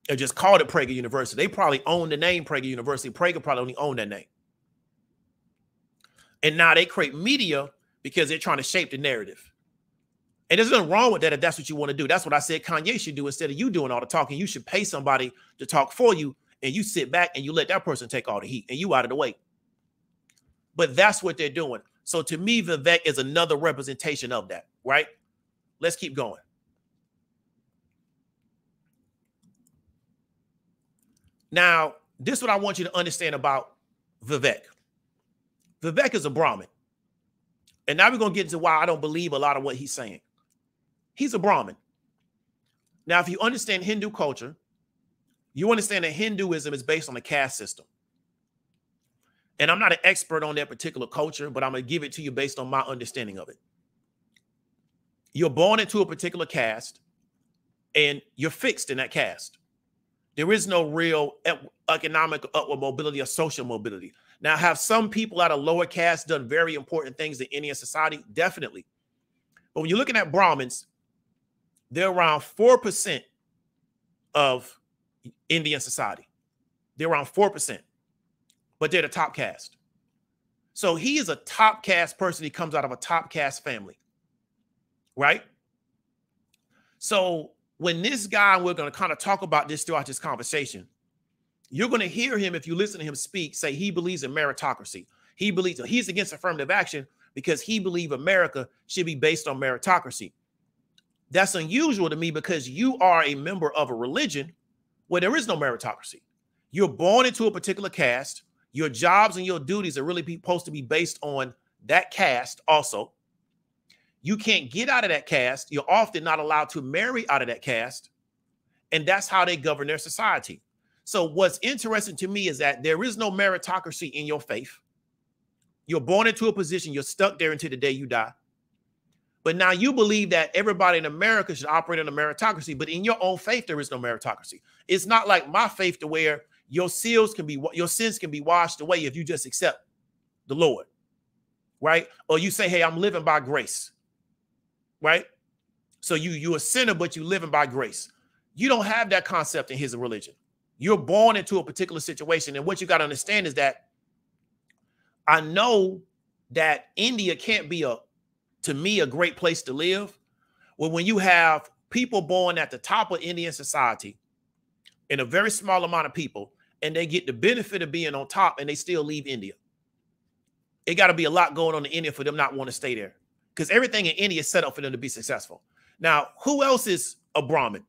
They just called it Prager University. They probably own the name Prager University. Prager probably only owned that name. And now they create media because they're trying to shape the narrative. And there's nothing wrong with that if that's what you want to do. That's what I said Kanye should do instead of you doing all the talking. You should pay somebody to talk for you, and you sit back and you let that person take all the heat, and you out of the way. But that's what they're doing. So to me, Vivek is another representation of that, right? Let's keep going. Now, this is what I want you to understand about Vivek. Vivek is a Brahmin. And now we're going to get into why I don't believe a lot of what he's saying. He's a Brahmin. Now, if you understand Hindu culture, you understand that Hinduism is based on a caste system. And I'm not an expert on that particular culture, but I'm going to give it to you based on my understanding of it. You're born into a particular caste and you're fixed in that caste. There is no real economic upward mobility or social mobility. Now, have some people out of lower caste done very important things in Indian society? Definitely. But when you're looking at Brahmins, they're around 4% of Indian society. They're around 4%, but they're the top caste. So he is a top caste person. He comes out of a top caste family, right? So when this guy, we're going to kind of talk about this throughout this conversation, you're going to hear him if you listen to him speak say he believes in meritocracy. He believes he's against affirmative action because he believes America should be based on meritocracy. That's unusual to me because you are a member of a religion where there is no meritocracy. You're born into a particular caste. Your jobs and your duties are really supposed to be based on that caste also. You can't get out of that caste. You're often not allowed to marry out of that caste. And that's how they govern their society. So what's interesting to me is that there is no meritocracy in your faith. You're born into a position, you're stuck there until the day you die. But now you believe that everybody in America should operate in a meritocracy, but in your own faith, there is no meritocracy. It's not like my faith to where your seals can be your sins can be washed away if you just accept the Lord, right? Or you say, "Hey, I'm living by grace," right? So you you a sinner, but you living by grace. You don't have that concept in His religion. You're born into a particular situation. And what you got to understand is that I know that India can't be a, to me, a great place to live Well, when you have people born at the top of Indian society in a very small amount of people, and they get the benefit of being on top and they still leave India. It got to be a lot going on in India for them not want to stay there because everything in India is set up for them to be successful. Now, who else is a Brahmin?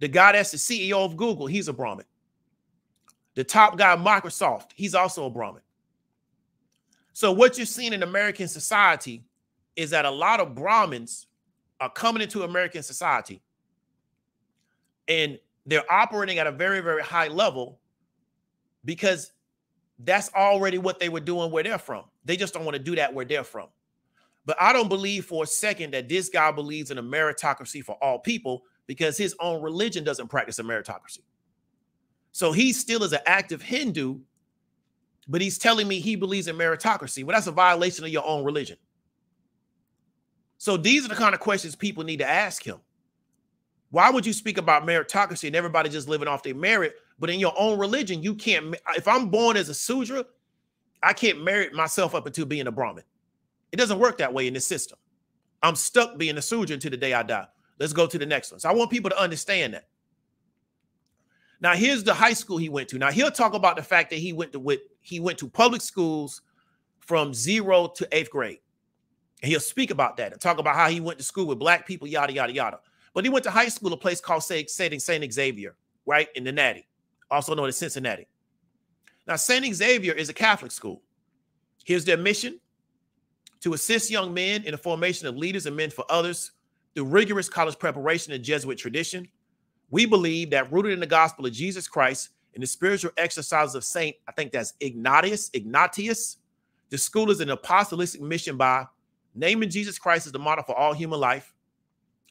The guy that's the CEO of Google, he's a Brahmin. The top guy, Microsoft, he's also a Brahmin. So, what you're seeing in American society is that a lot of Brahmins are coming into American society and they're operating at a very, very high level because that's already what they were doing where they're from. They just don't want to do that where they're from. But I don't believe for a second that this guy believes in a meritocracy for all people because his own religion doesn't practice a meritocracy. So he still is an active Hindu, but he's telling me he believes in meritocracy. Well, that's a violation of your own religion. So these are the kind of questions people need to ask him. Why would you speak about meritocracy and everybody just living off their merit? But in your own religion, you can't. If I'm born as a Sudra, I can't merit myself up into being a Brahmin. It doesn't work that way in this system. I'm stuck being a Sudra until the day I die. Let's go to the next one. So I want people to understand that. Now here's the high school he went to. Now he'll talk about the fact that he went to with he went to public schools from zero to eighth grade. And he'll speak about that and talk about how he went to school with black people, yada yada yada. But he went to high school, a place called St. St. Xavier, right? In the Natty, also known as Cincinnati. Now, St. Xavier is a Catholic school. Here's their mission to assist young men in the formation of leaders and men for others through rigorous college preparation and Jesuit tradition. We believe that rooted in the gospel of Jesus Christ and the spiritual exercises of Saint, I think that's Ignatius, Ignatius, the school is an apostolic mission by naming Jesus Christ as the model for all human life,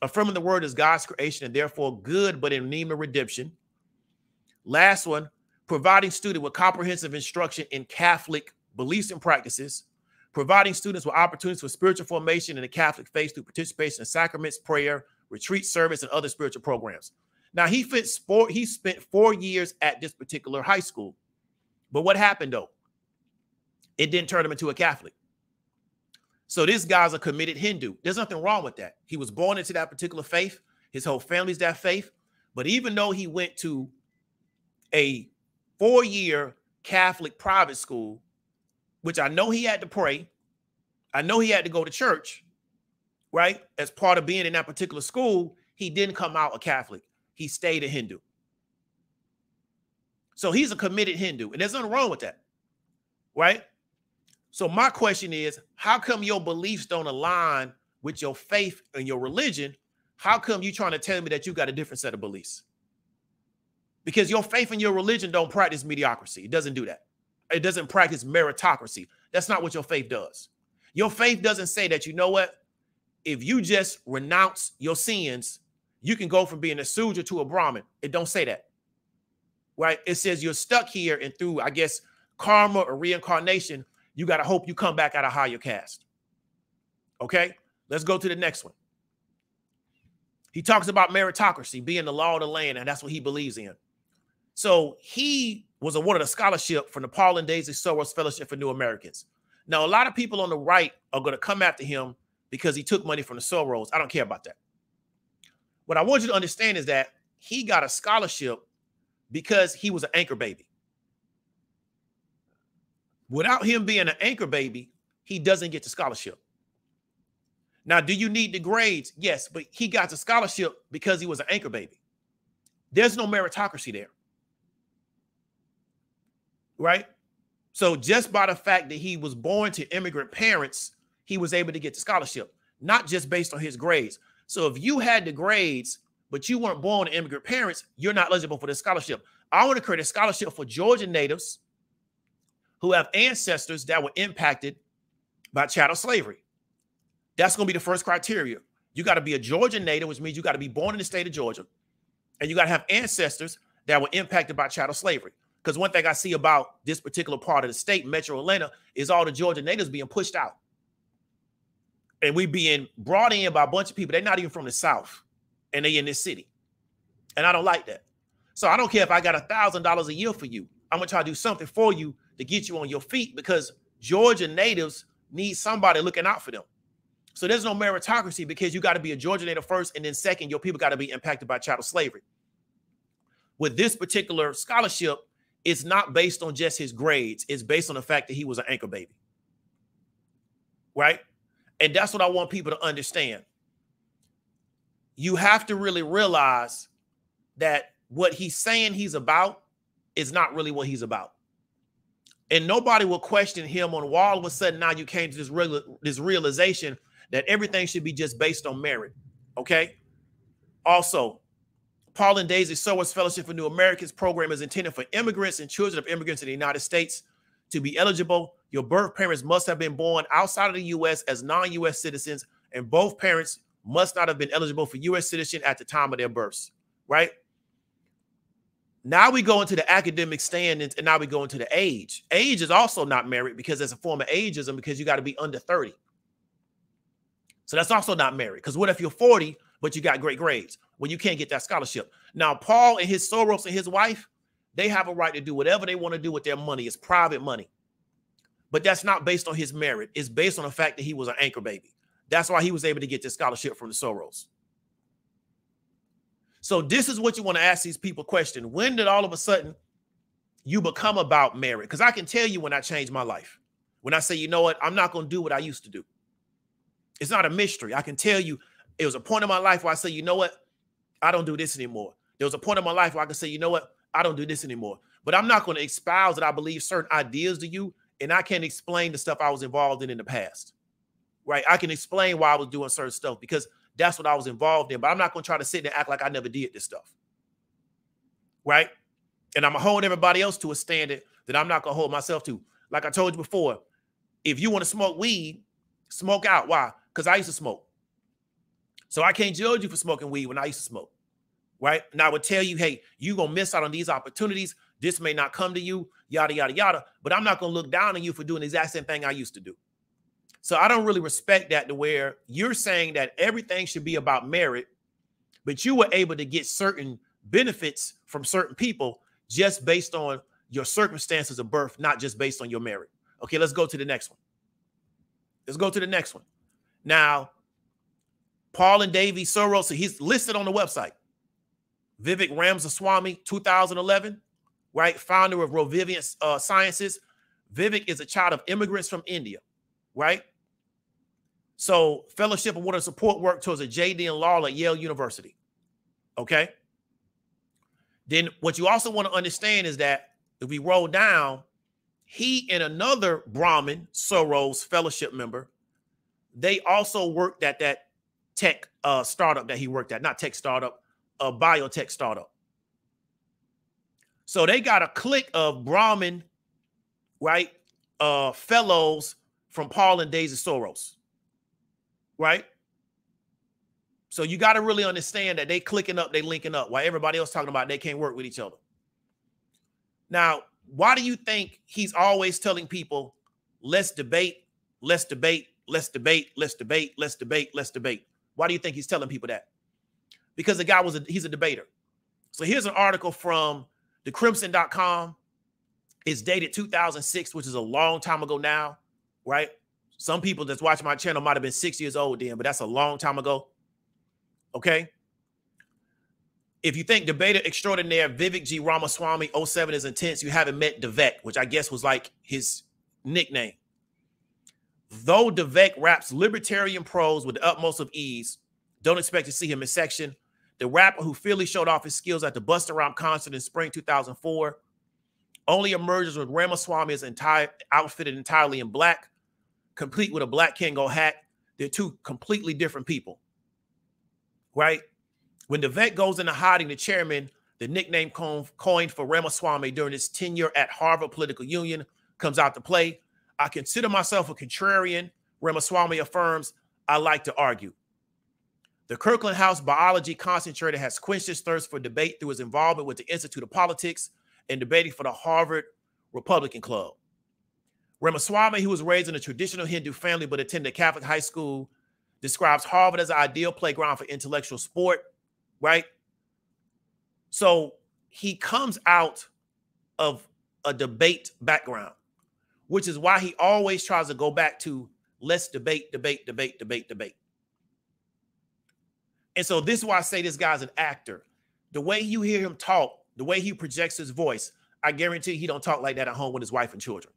affirming the word as God's creation and therefore good, but in need of redemption. Last one, providing students with comprehensive instruction in Catholic beliefs and practices, providing students with opportunities for spiritual formation in the Catholic faith through participation in sacraments, prayer, retreat service, and other spiritual programs. Now he sport, he spent four years at this particular high school. But what happened though? It didn't turn him into a Catholic. So this guy's a committed Hindu. There's nothing wrong with that. He was born into that particular faith. His whole family's that faith. But even though he went to a four-year Catholic private school, which I know he had to pray, I know he had to go to church, right? As part of being in that particular school, he didn't come out a Catholic. He stayed a Hindu. So he's a committed Hindu, and there's nothing wrong with that, right? So my question is, how come your beliefs don't align with your faith and your religion? How come you trying to tell me that you got a different set of beliefs? Because your faith and your religion don't practice mediocrity. It doesn't do that. It doesn't practice meritocracy. That's not what your faith does. Your faith doesn't say that, you know what? If you just renounce your sins, you can go from being a Sudra to a Brahmin. It don't say that. Right? It says you're stuck here and through, I guess, karma or reincarnation, you got to hope you come back at a higher caste. Okay, let's go to the next one. He talks about meritocracy being the law of the land, and that's what he believes in. So he was awarded a scholarship from the Paul and Daisy Soros Fellowship for New Americans. Now, a lot of people on the right are going to come after him because he took money from the Soros. I don't care about that. What I want you to understand is that he got a scholarship because he was an anchor baby. Without him being an anchor baby, he doesn't get the scholarship. Now, do you need the grades? Yes, but he got the scholarship because he was an anchor baby. There's no meritocracy there. Right? So just by the fact that he was born to immigrant parents, he was able to get the scholarship, not just based on his grades. So if you had the grades, but you weren't born to immigrant parents, you're not eligible for the scholarship. I want to create a scholarship for Georgia natives who have ancestors that were impacted by chattel slavery. That's going to be the first criteria. You got to be a Georgia native, which means you got to be born in the state of Georgia, and you got to have ancestors that were impacted by chattel slavery. Because one thing I see about this particular part of the state, Metro Atlanta, is all the Georgia natives being pushed out. And we being brought in by a bunch of people. They're not even from the South, and they in this city. And I don't like that. So I don't care if I got a thousand dollars a year for you. I'm gonna try to do something for you to get you on your feet because Georgia natives need somebody looking out for them. So there's no meritocracy because you got to be a Georgia native first, and then second, your people got to be impacted by chattel slavery. With this particular scholarship, it's not based on just his grades, it's based on the fact that he was an anchor baby. Right? And that's what I want people to understand. You have to really realize that what he's saying he's about is not really what he's about. And nobody will question him on why all of a sudden now you came to this real, this realization that everything should be just based on merit. Okay. Also, Paul and Daisy Soros Fellowship for New Americans program is intended for immigrants and children of immigrants in the United States. To be eligible, your birth parents must have been born outside of the U.S. as non U.S. citizens, and both parents must not have been eligible for U.S. citizenship at the time of their births, right? Now we go into the academic standings, and now we go into the age. Age is also not merit because it's a form of ageism because you got to be under 30. So that's also not merit. Because what if you're 40, but you got great grades? When you can't get that scholarship. Now, Paul and his Soros and his wife, they have a right to do whatever they want to do with their money. It's private money. But that's not based on his merit. It's based on the fact that he was an anchor baby. That's why he was able to get this scholarship from the Soros. So this is what you want to ask these people question. When did all of a sudden you become about merit? Because I can tell you when I changed my life. When I say, you know what, I'm not going to do what I used to do. It's not a mystery. I can tell you it was a point in my life where I say, you know what? I don't do this anymore. There was a point in my life where I could say, you know what? I don't do this anymore. But I'm not going to espouse that I believe certain ideas to you, and I can't explain the stuff I was involved in in the past. Right? I can explain why I was doing certain stuff because that's what I was involved in. But I'm not going to try to sit and act like I never did this stuff. Right? And I'm going to hold everybody else to a standard that I'm not going to hold myself to. Like I told you before, if you want to smoke weed, smoke out. Why? because I used to smoke. So I can't judge you for smoking weed when I used to smoke. Right. And I would tell you, hey, you're gonna miss out on these opportunities. This may not come to you, yada, yada, yada. But I'm not gonna look down on you for doing the exact same thing I used to do. So I don't really respect that to where you're saying that everything should be about merit, but you were able to get certain benefits from certain people just based on your circumstances of birth, not just based on your merit. Okay, let's go to the next one. Let's go to the next one. Now, Paul and Daisy Soros, so he's listed on the website. Vivek Ramaswamy, 2011, right? Founder of Roivant uh, Sciences. Vivek is a child of immigrants from India, right? So, Fellowship of Water Support work towards a JD in law at Yale University. Okay. Then, what you also want to understand is that if we roll down, he and another Brahmin Soros fellowship member they also worked at that tech uh, startup that he worked at, not tech startup, a biotech startup. So they got a clique of Brahmin, right? Uh, fellows from Paul and Daisy Soros, right? So you got to really understand that they clicking up, they linking up, while everybody else talking about they can't work with each other. Now, why do you think he's always telling people, let's debate, let's debate, let's debate, let's debate, let's debate, let's debate. Why do you think he's telling people that? Because the guy was a he's a debater. So here's an article from the crimson.com. It's dated 2006, which is a long time ago now, right? Some people that's watching my channel might have been six years old then, but that's a long time ago. Okay. If you think debater extraordinaire Vivek G. Ramaswamy 07 is intense, you haven't met Devek, which I guess was like his nickname. Though Devek raps libertarian prose with the utmost of ease, don't expect to see him in section. The rapper who fully showed off his skills at the Busta Rhymes concert in spring 2004 only emerges with Ramaswamy is entire outfitted entirely in black, complete with a black Kangol hat. They're two completely different people, right? When Devek goes into hiding, the chairman, the nickname coined for Ramaswamy during his tenure at Harvard Political Union, comes out to play. I consider myself a contrarian. Ramaswamy affirms I like to argue. The Kirkland House Biology Concentrator has quenched his thirst for debate through his involvement with the Institute of Politics and debating for the Harvard Republican Club. Ramaswamy, who was raised in a traditional Hindu family but attended Catholic high school, describes Harvard as an ideal playground for intellectual sport, right? So he comes out of a debate background which is why he always tries to go back to let's debate, debate, debate, debate, debate. And so this is why I say this guy's an actor. The way you hear him talk, the way he projects his voice, I guarantee he don't talk like that at home with his wife and children.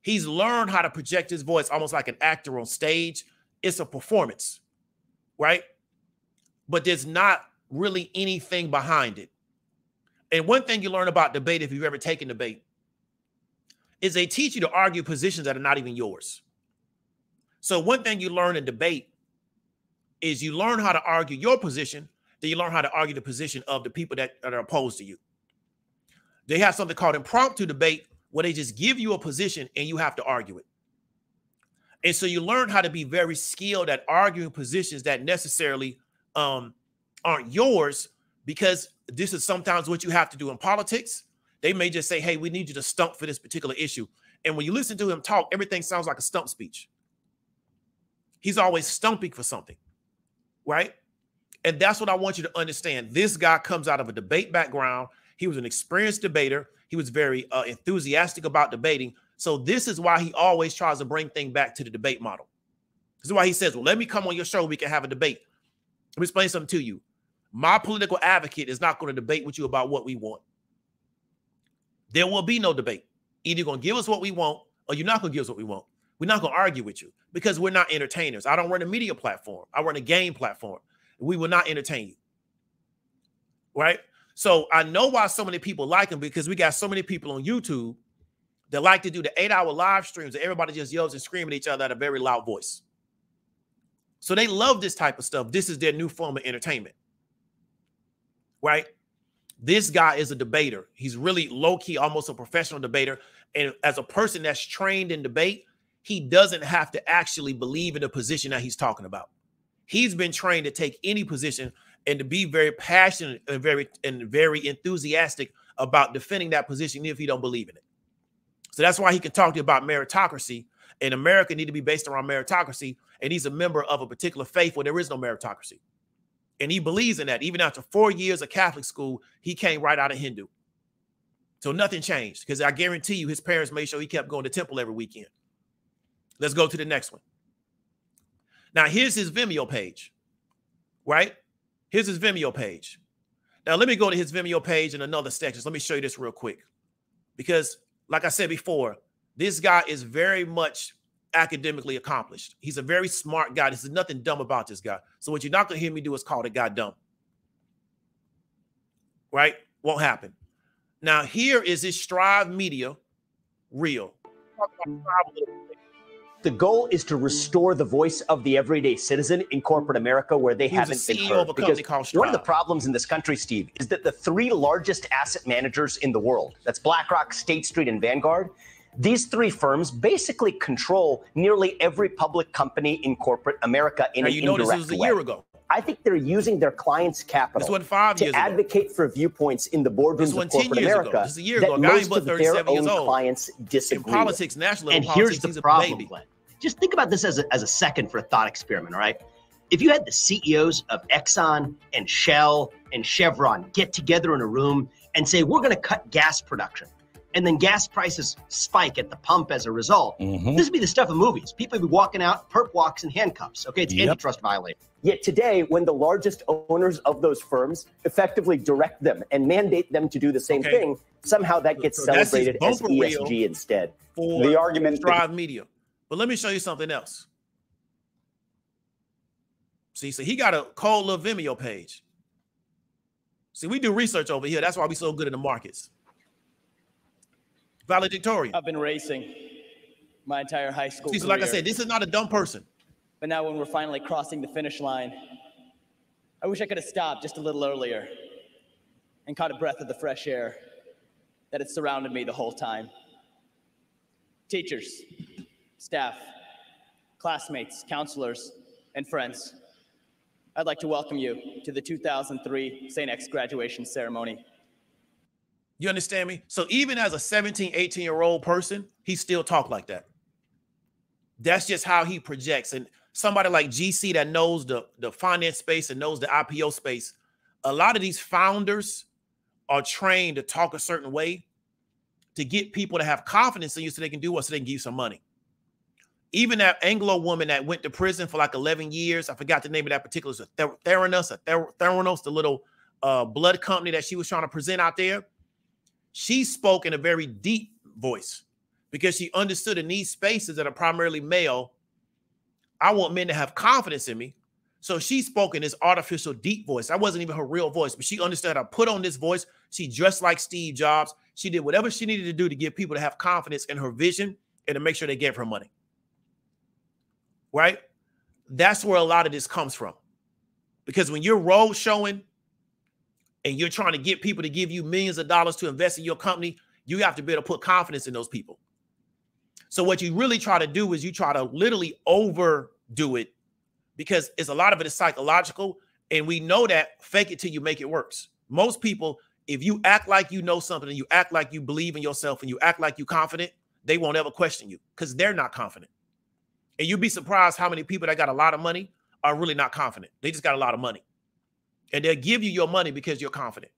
He's learned how to project his voice almost like an actor on stage. It's a performance, right? But there's not really anything behind it. And one thing you learn about debate, if you've ever taken debate, is they teach you to argue positions that are not even yours. So one thing you learn in debate is you learn how to argue your position, then you learn how to argue the position of the people that, are opposed to you. They have something called impromptu debate where they just give you a position and you have to argue it. And so you learn how to be very skilled at arguing positions that necessarily um, aren't yours because this is sometimes what you have to do in politics. They may just say, hey, we need you to stump for this particular issue. And when you listen to him talk, everything sounds like a stump speech. He's always stumping for something, right? And that's what I want you to understand. This guy comes out of a debate background. He was an experienced debater. He was very uh, enthusiastic about debating. So this is why he always tries to bring things back to the debate model. This is why he says, well, let me come on your show. We can have a debate. Let me explain something to you. My political advocate is not going to debate with you about what we want. There will be no debate. Either you're going to give us what we want or you're not going to give us what we want. We're not going to argue with you because we're not entertainers. I don't run a media platform. I run a game platform. We will not entertain you. Right? So I know why so many people like him because we got so many people on YouTube that like to do the eight hour live streams everybody just yells and screams at each other at a very loud voice. So they love this type of stuff. This is their new form of entertainment. Right? This guy is a debater. He's really low key, almost a professional debater. And as a person that's trained in debate, he doesn't have to actually believe in the position that he's talking about. He's been trained to take any position and to be very passionate and very and very enthusiastic about defending that position if he don't believe in it. So that's why he can talk to you about meritocracy. And America need to be based around meritocracy. And he's a member of a particular faith where there is no meritocracy. And he believes in that. Even after four years of Catholic school, he came right out of Hindu. So nothing changed because I guarantee you his parents made sure he kept going to temple every weekend. Let's go to the next one. Now, here's his Vimeo page, right? Here's his Vimeo page. Now, let me go to his Vimeo page in another section. Let me show you this real quick. Because, like I said before, this guy is very much academically accomplished. He's a very smart guy. There's nothing dumb about this guy. So, what you're not going to hear me do is call the guy dumb. Right? Won't happen. Now, here is his Strive Media reel. The goal is to restore the voice of the everyday citizen in corporate America where they He haven't been heard. of a company called one of the problems in this country, Steve, is that the three largest asset managers in the world, that's BlackRock, State Street, and Vanguard, these three firms basically control nearly every public company in corporate America in Now, an you know this indirect was a way. year ago. I think they're using their clients' capital to years ago. advocate for viewpoints in the This boardrooms of corporate years ago. America This a year that ago. A most but of their 37 years own old. clients In disagree with. politics, national And politics, here's the problem. Glenn. Just think about this as a, as a second for a thought experiment, all right? If you had the CEOs of Exxon and Shell and Chevron get together in a room and say, we're going to cut gas production, and then gas prices spike at the pump as a result, mm-hmm. this would be the stuff of movies. People would be walking out, perp walks, and handcuffs. Okay, it's Yep. antitrust violation. Yet today, when the largest owners of those firms effectively direct them and mandate them to do the same Okay. thing, somehow that gets So that's celebrated as ESG instead. For the argument Strive Media. But let me show you something else. See, so he got a cold little Vimeo page. See, we do research over here. That's why we're so good in the markets. Valedictorian. I've been racing my entire high school See, so like I said, this is not a dumb person. But now when we're finally crossing the finish line, I wish I could have stopped just a little earlier and caught a breath of the fresh air that had surrounded me the whole time. Teachers, staff, classmates, counselors, and friends, I'd like to welcome you to the 2003 St. X graduation ceremony. You understand me? So even as a 17, 18 year old person, he still talk like that. That's just how he projects. And somebody like GC that knows the, the finance space and knows the IPO space, a lot of these founders are trained to talk a certain way to get people to have confidence in you so they can do what so they can give you some money. Even that Anglo woman that went to prison for like 11 years, I forgot the name of that particular Ther- Theranos, Theranos, the little uh, blood company that she was trying to present out there. She spoke in a very deep voice because she understood in these spaces that are primarily male. I want men to have confidence in me. So she spoke in this artificial deep voice. That wasn't even her real voice, but she understood how to put on this voice. She dressed like Steve Jobs. She did whatever she needed to do to get people to have confidence in her vision and to make sure they gave her money. Right? That's where a lot of this comes from. Because when you're road showing and you're trying to get people to give you millions of dollars to invest in your company, you have to be able to put confidence in those people. So what you really try to do is you try to literally overdo it because it's a lot of it is psychological. And we know that fake it till you make it works. Most people, if you act like you know something and you act like you believe in yourself and you act like you're confident, they won't ever question you because they're not confident. And you'd be surprised how many people that got a lot of money are really not confident. They just got a lot of money. And they'll give you your money because you're confident.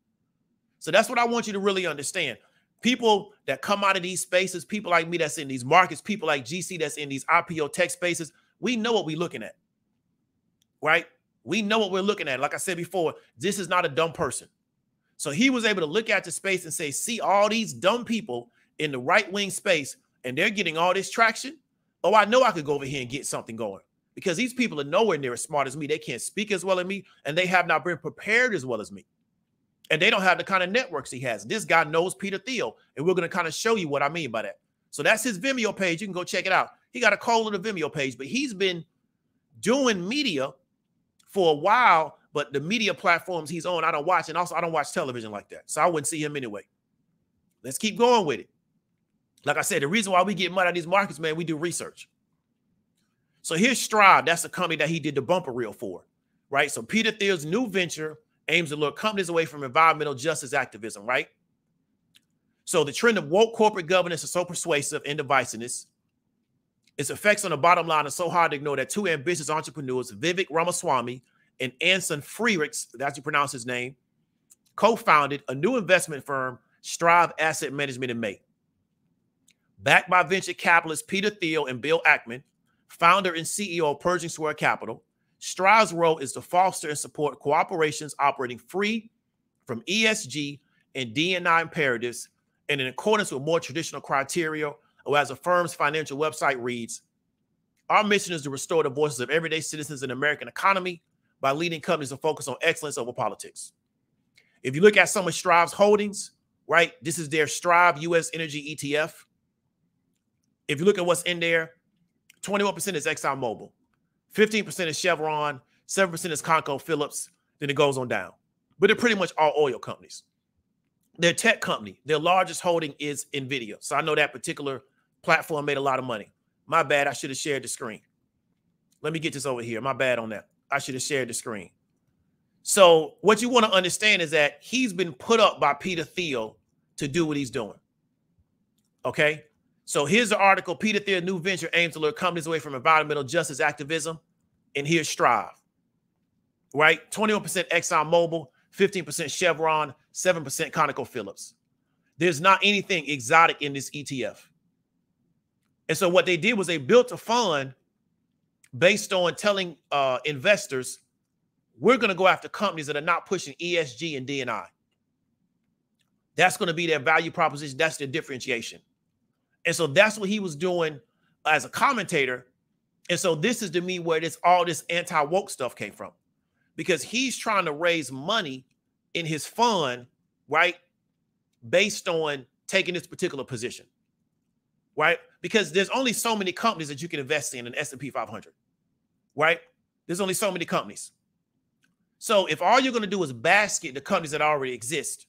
So that's what I want you to really understand. People that come out of these spaces, people like me that's in these markets, people like GC that's in these IPO tech spaces, we know what we're looking at right? We know what we're looking at. Like I said before, this is not a dumb person. So he was able to look at the space and say, see all these dumb people in the right wing space, and they're getting all this traction. Oh, I know I could go over here and get something going because these people are nowhere near as smart as me. They can't speak as well as me, and they have not been prepared as well as me. And they don't have the kind of networks he has. This guy knows Peter Thiel, and we're going to kind of show you what I mean by that. So that's his Vimeo page. You can go check it out. He got a cold the Vimeo page, but he's been doing media for a while, but the media platforms he's on, I don't watch. And also, I don't watch television like that. So I wouldn't see him anyway. Let's keep going with it. Like I said, the reason why we get money out of these markets, man, we do research. So here's Strive. That's the company that he did the bumper reel for, right? So Peter Thiel's new venture aims to lure companies away from environmental justice activism, right? So the trend of woke corporate governance is so persuasive and divisiveness. Its effects on the bottom line are so hard to ignore that two ambitious entrepreneurs, Vivek Ramaswamy and Anson Frericks, that's you pronounce his name, co-founded a new investment firm, Strive Asset Management in May. Backed by venture capitalists Peter Thiel and Bill Ackman, founder and CEO of Pershing Square Capital, Strive's role is to foster and support corporations operating free from ESG and D&I imperatives and in accordance with more traditional criteria or as a firm's financial website reads, our mission is to restore the voices of everyday citizens in the American economy by leading companies to focus on excellence over politics. If you look at some of Strive's holdings, right, this is their Strive US Energy ETF. If you look at what's in there, 21% is ExxonMobil, 15% is Chevron, 7% is ConocoPhillips, then it goes on down. But they're pretty much all oil companies. Their tech company, their largest holding is NVIDIA. So I know that particular platform made a lot of money. My bad. I should have shared the screen. Let me get this over here. My bad on that. I should have shared the screen. So what you want to understand is that he's been put up by Peter Thiel to do what he's doing. Okay. So here's the article. Peter Thiel new venture aims to lure companies away from environmental justice activism. And here's Strive. Right? 21% ExxonMobil, 15% Chevron, 7% ConocoPhillips. There's not anything exotic in this ETF. And so what they did was they built a fund based on telling uh, investors, we're going to go after companies that are not pushing ESG and D&I. That's going to be their value proposition. That's their differentiation. And so that's what he was doing as a commentator. And so this is to me where this all this anti-woke stuff came from. Because he's trying to raise money in his fund, right? Based on taking this particular position right? Because there's only so many companies that you can invest in an S&P 500, right? There's only so many companies. So if all you're going to do is basket the companies that already exist,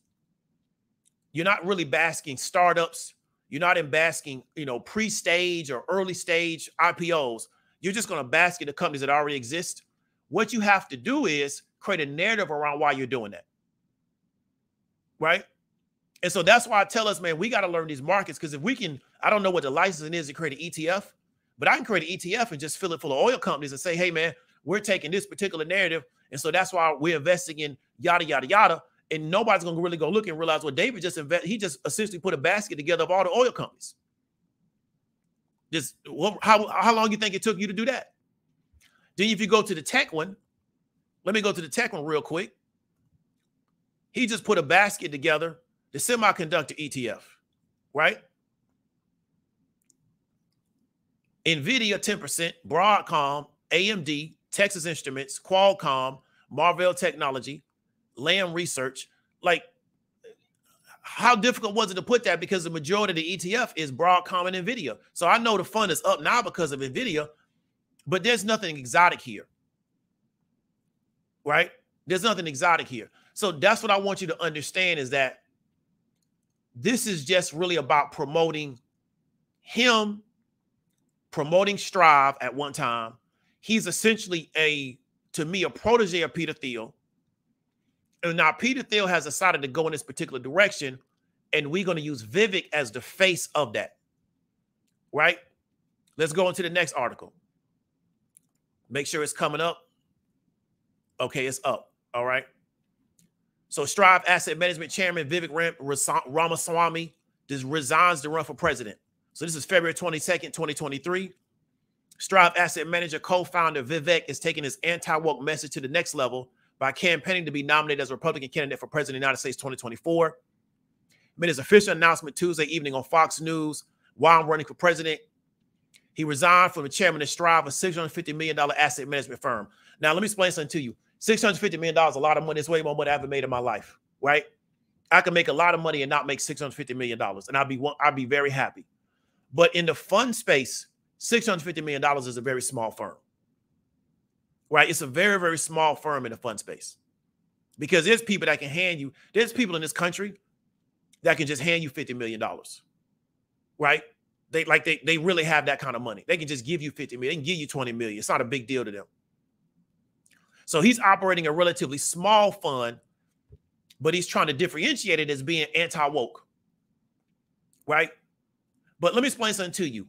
you're not really basking startups. You're not in basking, you know, pre-stage or early stage IPOs. You're just going to basket the companies that already exist. What you have to do is create a narrative around why you're doing that. Right? And so that's why I tell us, man, we got to learn these markets because if we can, I don't know what the licensing is to create an ETF, but I can create an ETF and just fill it full of oil companies and say, hey, man, we're taking this particular narrative. And so that's why we're investing in yada, yada, yada. And nobody's going to really go look and realize what David just invest. He just essentially put a basket together of all the oil companies. Just what, how how long you think it took you to do that? Then if you go to the tech one, let me go to the tech one real quick. He just put a basket together, the semiconductor ETF, right? Nvidia 10%, Broadcom, AMD, Texas Instruments, Qualcomm, Marvell Technology, Lam Research. Like, how difficult was it to put that? Because the majority of the ETF is Broadcom and Nvidia. So I know the fund is up now because of Nvidia, but there's nothing exotic here. Right? There's nothing exotic here. So that's what I want you to understand is that this is just really about promoting him, promoting Strive at one time. He's essentially a, to me, a protege of Peter Thiel. Now Peter Thiel has decided to go in this particular direction, and we're going to use Vivek as the face of that. Right? Let's go into the next article. Make sure it's coming up. Okay, it's up. All right. So Strive Asset Management Chairman Vivek Ramaswamy just resigns to run for president. So this is February 22nd, 2023. Strive Asset Manager co-founder Vivek is taking his anti-woke message to the next level by campaigning to be nominated as a Republican candidate for president of the United States 2024. Made his official announcement Tuesday evening on Fox News while I'm running for president. He resigned from the chairman of Strive, a $650 million asset management firm. Now, let me explain something to you. $650 million is a lot of money. It's way more money I ever made in my life, right? I can make a lot of money and not make $650 million, and I'll be I'll be very happy. But in the fund space, $650 million is a very small firm, right? It's a very, very small firm in the fund space because there's people that can hand you, there's people in this country that can just hand you $50 million, right? They like they they really have that kind of money. They can just give you 50 million, they can give you 20 million. It's not a big deal to them. So he's operating a relatively small fund, but he's trying to differentiate it as being anti-woke. Right? But let me explain something to you.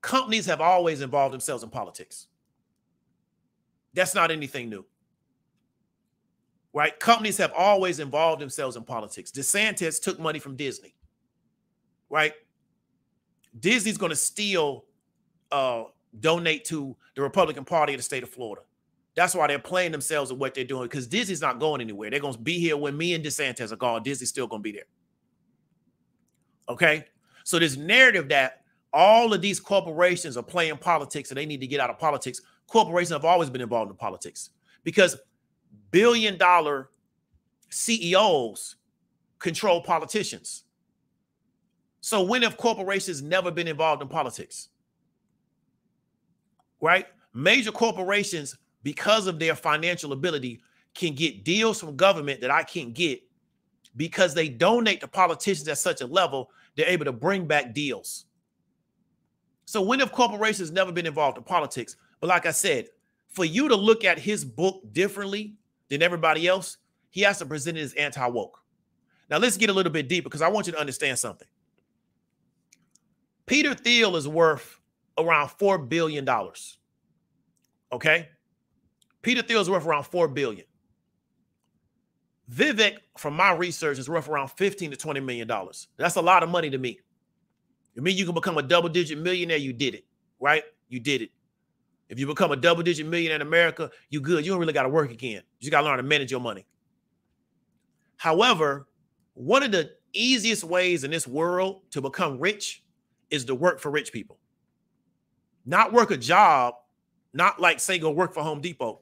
Companies have always involved themselves in politics. That's not anything new. Right? Companies have always involved themselves in politics. DeSantis took money from Disney. Right? Disney's going to steal, uh, donate to the Republican Party of the state of Florida. That's why they're playing themselves with what they're doing because Disney's not going anywhere. They're going to be here when me and DeSantis are gone. Disney's still going to be there. Okay. So this narrative that all of these corporations are playing politics and they need to get out of politics. Corporations have always been involved in politics because billion dollar CEOs control politicians. So when have corporations never been involved in politics? Right? Major corporations, because of their financial ability, can get deals from government that I can't get because they donate to politicians at such a level, they're able to bring back deals. So when have corporations never been involved in politics? But like I said, for you to look at his book differently than everybody else, he has to present it as anti-woke. Now let's get a little bit deeper because I want you to understand something. Peter Thiel is worth around $4 billion. Okay. Peter Thiel is worth around 4 billion. Vivek, from my research, is worth around 15 to 20 million dollars. That's a lot of money to me. You mean you can become a double-digit millionaire? You did it, right? You did it. If you become a double-digit millionaire in America, you good. You don't really got to work again. You got to learn to manage your money. However, one of the easiest ways in this world to become rich is to work for rich people. Not work a job, not like say go work for Home Depot.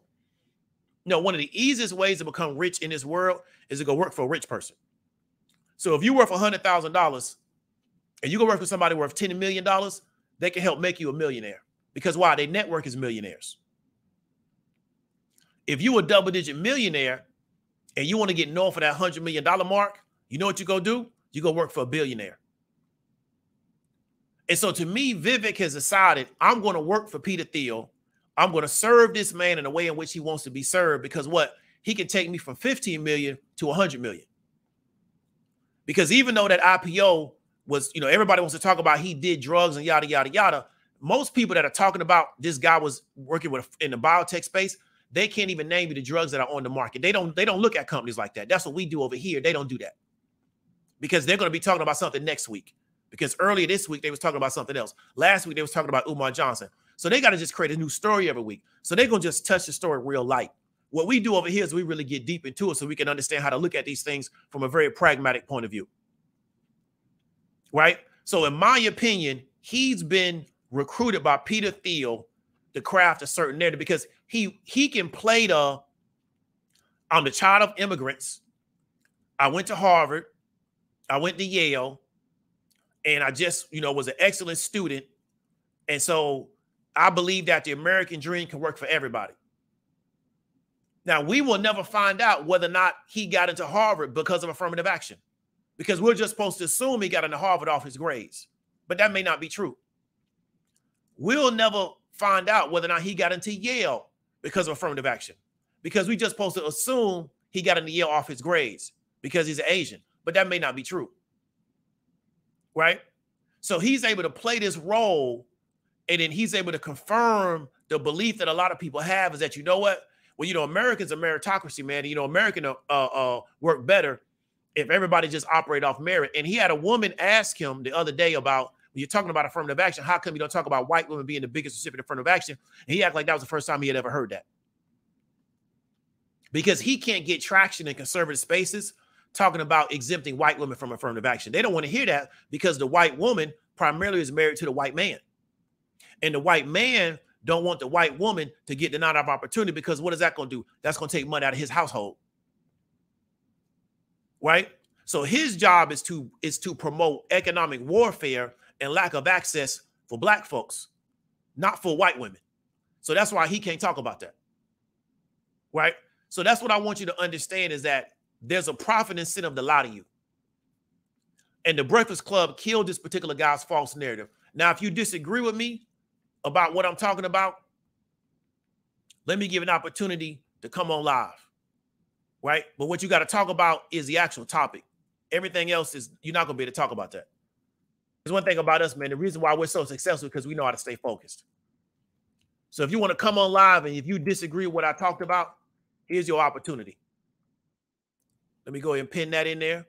No, one of the easiest ways to become rich in this world is to go work for a rich person. So if you work for $100,000 and you go work for somebody worth $10 million, they can help make you a millionaire. Because why? Their network is millionaires. If you a double digit millionaire and you want to get north of that $100 million mark, you know what you go do? You go work for a billionaire. And so to me, Vivek has decided I'm going to work for Peter Thiel. I'm going to serve this man in a way in which he wants to be served because what? He can take me from 15 million to 100 million. Because even though that IPO was, you know, everybody wants to talk about he did drugs and yada, yada, yada. Most people that are talking about this guy was working with in the biotech space, they can't even name you the drugs that are on the market. They don't, they don't look at companies like that. That's what we do over here. They don't do that because they're going to be talking about something next week because earlier this week they was talking about something else. Last week they was talking about Umar Johnson. So they got to just create a new story every week. So they're gonna just touch the story real light. What we do over here is we really get deep into it so we can understand how to look at these things from a very pragmatic point of view. Right? So, in my opinion, he's been recruited by Peter Thiel to craft a certain narrative because he he can play the I'm the child of immigrants. I went to Harvard, I went to Yale, and I just, you know, was an excellent student. And so I believe that the American dream can work for everybody. Now, we will never find out whether or not he got into Harvard because of affirmative action, because we're just supposed to assume he got into Harvard off his grades, but that may not be true. We'll never find out whether or not he got into Yale because of affirmative action, because we just supposed to assume he got into Yale off his grades because he's an Asian, but that may not be true. Right? So he's able to play this role and then he's able to confirm the belief that a lot of people have is that, you know what? Well, you know, Americans are meritocracy, man. You know, American uh, uh, work better if everybody just operate off merit. And he had a woman ask him the other day about when you're talking about affirmative action, how come you don't talk about white women being the biggest recipient of affirmative action? And he acted like that was the first time he had ever heard that. Because he can't get traction in conservative spaces talking about exempting white women from affirmative action. They don't want to hear that because the white woman primarily is married to the white man. And the white man don't want the white woman to get denied of opportunity because what is that going to do? That's going to take money out of his household. Right? So his job is to is to promote economic warfare and lack of access for black folks, not for white women. So that's why he can't talk about that. Right? So that's what I want you to understand is that there's a profit incentive to lie to you. And the Breakfast Club killed this particular guy's false narrative. Now, if you disagree with me, about what I'm talking about, let me give an opportunity to come on live. Right? But what you got to talk about is the actual topic. Everything else is you're not gonna be able to talk about that. There's one thing about us, man. The reason why we're so successful because we know how to stay focused. So if you want to come on live and if you disagree with what I talked about, here's your opportunity. Let me go ahead and pin that in there.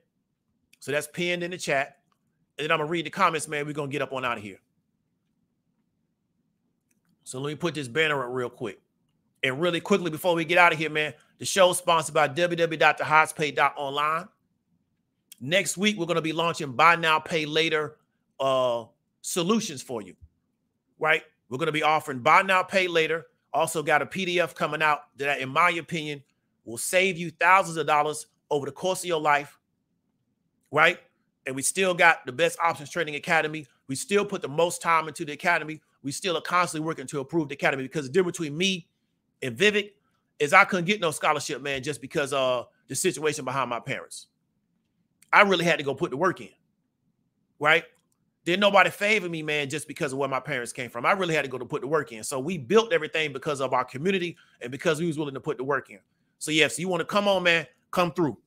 So that's pinned in the chat. And then I'm gonna read the comments, man. We're gonna get up on out of here. So let me put this banner up real quick. And really quickly before we get out of here, man, the show is sponsored by www.thehighestpaid.online. Next week, we're going to be launching buy now, pay later uh, solutions for you, right? We're going to be offering buy now, pay later. Also, got a PDF coming out that, in my opinion, will save you thousands of dollars over the course of your life, right? And we still got the best options trading academy. We still put the most time into the academy we still are constantly working to improve the academy because the difference between me and Vivek is I couldn't get no scholarship, man, just because uh the situation behind my parents. I really had to go put the work in, right? Didn't nobody favor me, man, just because of where my parents came from. I really had to go to put the work in. So we built everything because of our community and because we was willing to put the work in. So yes, yeah, so you want to come on, man, come through.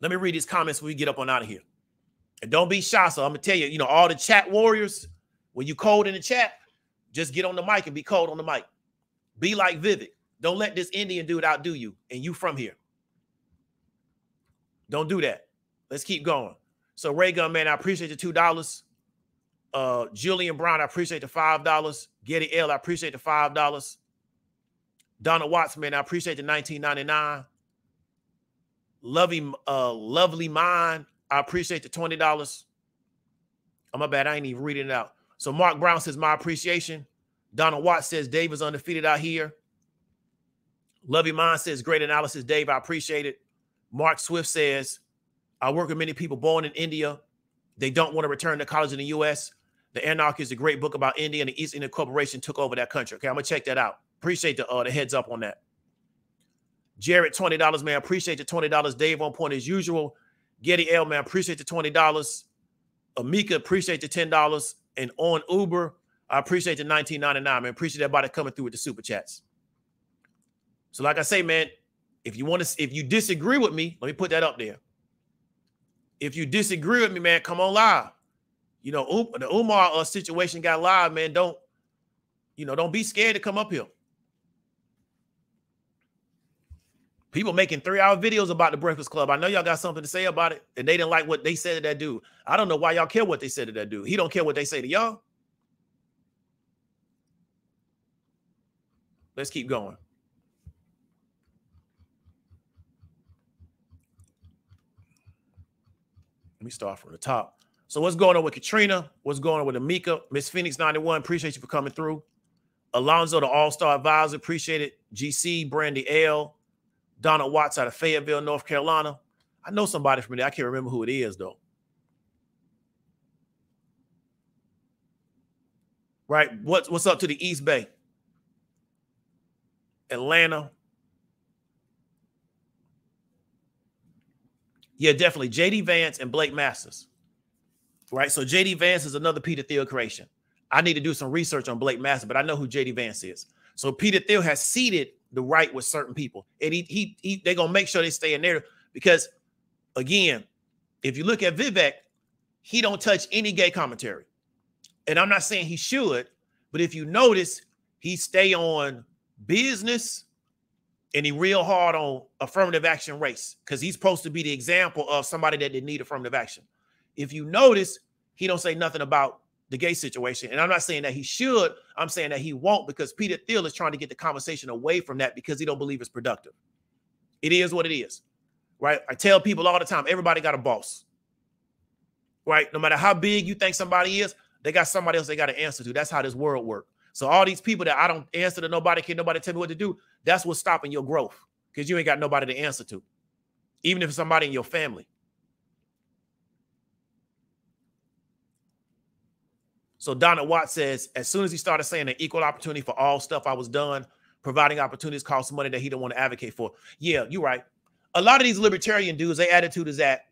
Let me read these comments when we get up on out of here. And don't be shy. So I'm gonna tell you, you know, all the chat warriors, when you cold in the chat, just get on the mic and be cold on the mic. Be like Vivek. Don't let this Indian dude outdo you, and you from here. Don't do that. Let's keep going. So Ray Gun, man, I appreciate the two dollars. Uh, Julian Brown, I appreciate the five dollars. Getty L, I appreciate the five dollars. Donna Watts, man, I appreciate the 1999. Lovely, uh, lovely mind, I appreciate the twenty dollars. Oh my bad, I ain't even reading it out. So Mark Brown says, my appreciation. Donald Watts says, Dave is undefeated out here. Lovey Mind says, great analysis, Dave. I appreciate it. Mark Swift says, I work with many people born in India. They don't want to return to college in the U.S. The Anarchy is a great book about India, and the East India Corporation took over that country. Okay, I'm gonna check that out. Appreciate the uh, the heads up on that. Jared, twenty dollars, man. Appreciate the twenty dollars. Dave on point as usual. Getty L, man. Appreciate the twenty dollars. Amika, appreciate the ten dollars and on Uber. I appreciate the 1999, man. Appreciate everybody coming through with the super chats. So, like I say, man, if you want to, if you disagree with me, let me put that up there. If you disagree with me, man, come on live. You know, um, the Umar uh, situation got live, man. Don't, you know, don't be scared to come up here. People making three hour videos about the Breakfast Club. I know y'all got something to say about it, and they didn't like what they said to that dude. I don't know why y'all care what they said to that dude. He don't care what they say to y'all. Let's keep going. Let me start from the top. So what's going on with Katrina? What's going on with Amika? Miss Phoenix 91, appreciate you for coming through. Alonzo, the all-star advisor, appreciate it. GC, Brandy L, Donald Watts out of Fayetteville, North Carolina. I know somebody from there. I can't remember who it is, though. Right? What's what's up to the East Bay? Atlanta. Yeah, definitely. JD Vance and Blake Masters. Right. So JD Vance is another Peter Thiel creation. I need to do some research on Blake Masters, but I know who JD Vance is. So Peter Thiel has seeded the right with certain people. And he he, he they're gonna make sure they stay in there because again, if you look at Vivek, he don't touch any gay commentary. And I'm not saying he should, but if you notice, he stay on business and he real hard on affirmative action race because he's supposed to be the example of somebody that didn't need affirmative action. If you notice, he don't say nothing about the gay situation. And I'm not saying that he should. I'm saying that he won't because Peter Thiel is trying to get the conversation away from that because he don't believe it's productive. It is what it is, right? I tell people all the time, everybody got a boss, right? No matter how big you think somebody is, they got somebody else they got to answer to. That's how this world works. So all these people that I don't answer to nobody, can nobody tell me what to do? That's what's stopping your growth because you ain't got nobody to answer to, even if it's somebody in your family. So Donna Watt says, as soon as he started saying an equal opportunity for all stuff I was done, providing opportunities costs money that he don't want to advocate for. Yeah, you're right. A lot of these libertarian dudes, their attitude is that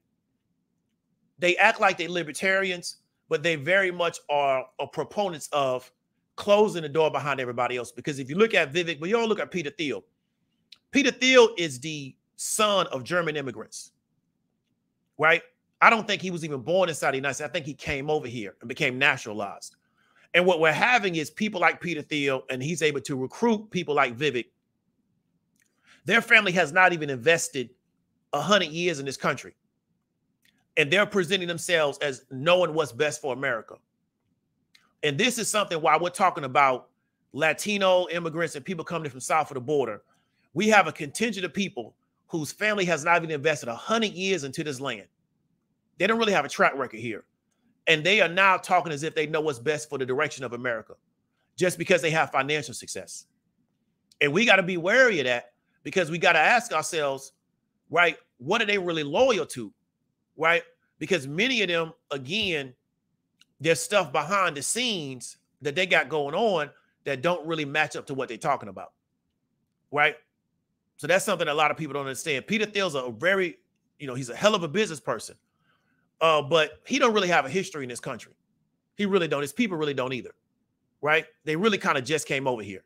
they act like they're libertarians, but they very much are, are proponents of closing the door behind everybody else. Because if you look at Vivek, but you all look at Peter Thiel. Peter Thiel is the son of German immigrants, right? I don't think he was even born inside the United States. I think he came over here and became naturalized. And what we're having is people like Peter Thiel, and he's able to recruit people like Vivek. Their family has not even invested a hundred years in this country. And they're presenting themselves as knowing what's best for America. And this is something why we're talking about Latino immigrants and people coming from south of the border. We have a contingent of people whose family has not even invested a hundred years into this land. They don't really have a track record here. And they are now talking as if they know what's best for the direction of America just because they have financial success. And we got to be wary of that because we got to ask ourselves, right, what are they really loyal to? Right? Because many of them, again, there's stuff behind the scenes that they got going on that don't really match up to what they're talking about. Right? So that's something a lot of people don't understand. Peter Thiel's a very, you know, he's a hell of a business person. Uh, but he don't really have a history in this country. He really don't. His people really don't either. Right? They really kind of just came over here.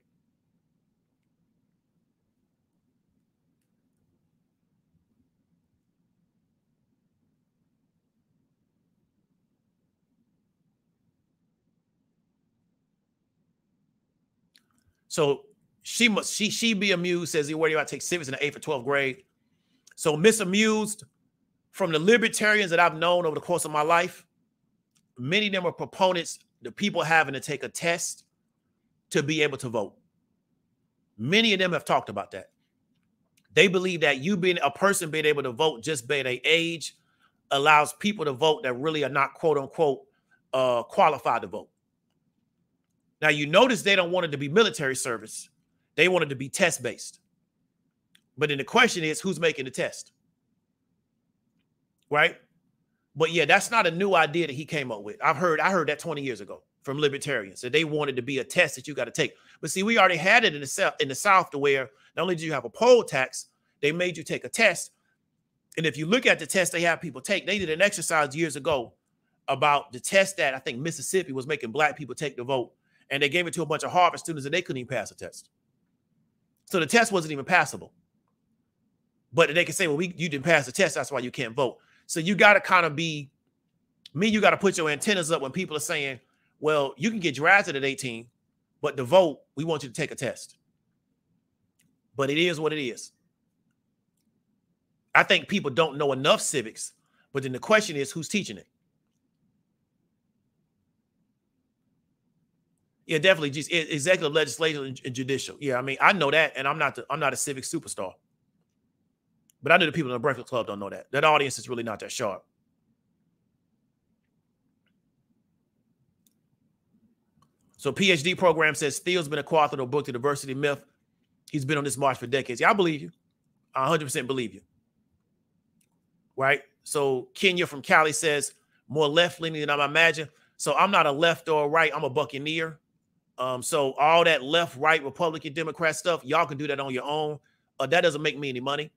So she must she she be amused, says he where do I take civics in the eighth or 12th grade? So Miss Amused from the libertarians that I've known over the course of my life, many of them are proponents, the people having to take a test to be able to vote. Many of them have talked about that. They believe that you being a person being able to vote just by their age allows people to vote that really are not quote unquote uh, qualified to vote. Now you notice they don't want it to be military service; they want it to be test based. But then the question is, who's making the test? right? But yeah, that's not a new idea that he came up with. I've heard I heard that 20 years ago from libertarians that they wanted to be a test that you got to take. But see, we already had it in the south in the south to where not only do you have a poll tax, they made you take a test. And if you look at the test they have people take, they did an exercise years ago about the test that I think Mississippi was making black people take the vote, and they gave it to a bunch of Harvard students and they couldn't even pass the test. So the test wasn't even passable. But they can say, well, we you didn't pass the test, that's why you can't vote. So you got to kind of be me. You got to put your antennas up when people are saying, "Well, you can get drafted at 18, but to vote, we want you to take a test." But it is what it is. I think people don't know enough civics, but then the question is who's teaching it? Yeah, definitely. Just executive, legislative, and judicial. Yeah, I mean, I know that, and I'm not the, I'm not a civic superstar. But I know the people in the Breakfast Club don't know that. That audience is really not that sharp. So PhD program says Thiel's been a co-author of the book, The Diversity Myth. He's been on this march for decades. Yeah, I believe you. I 100% believe you. Right? So Kenya from Cali says more left-leaning than I imagine. So I'm not a left or a right. I'm a Buccaneer. Um, so all that left, right, Republican, Democrat stuff, y'all can do that on your own. Uh, that doesn't make me any money.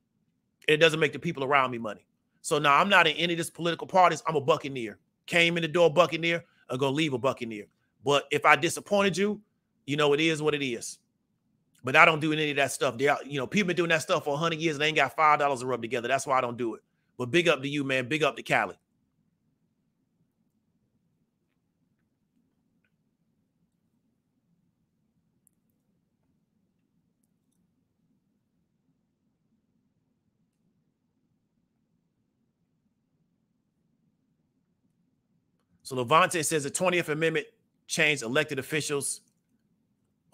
It doesn't make the people around me money. So now I'm not in any of this political parties. I'm a Buccaneer. Came in the door Buccaneer. I'm gonna leave a Buccaneer. But if I disappointed you, you know it is what it is. But I don't do any of that stuff. They, you know, people been doing that stuff for 100 years and they ain't got five dollars to rub together. That's why I don't do it. But big up to you, man. Big up to Cali. So Levante says the 20th Amendment changed elected officials.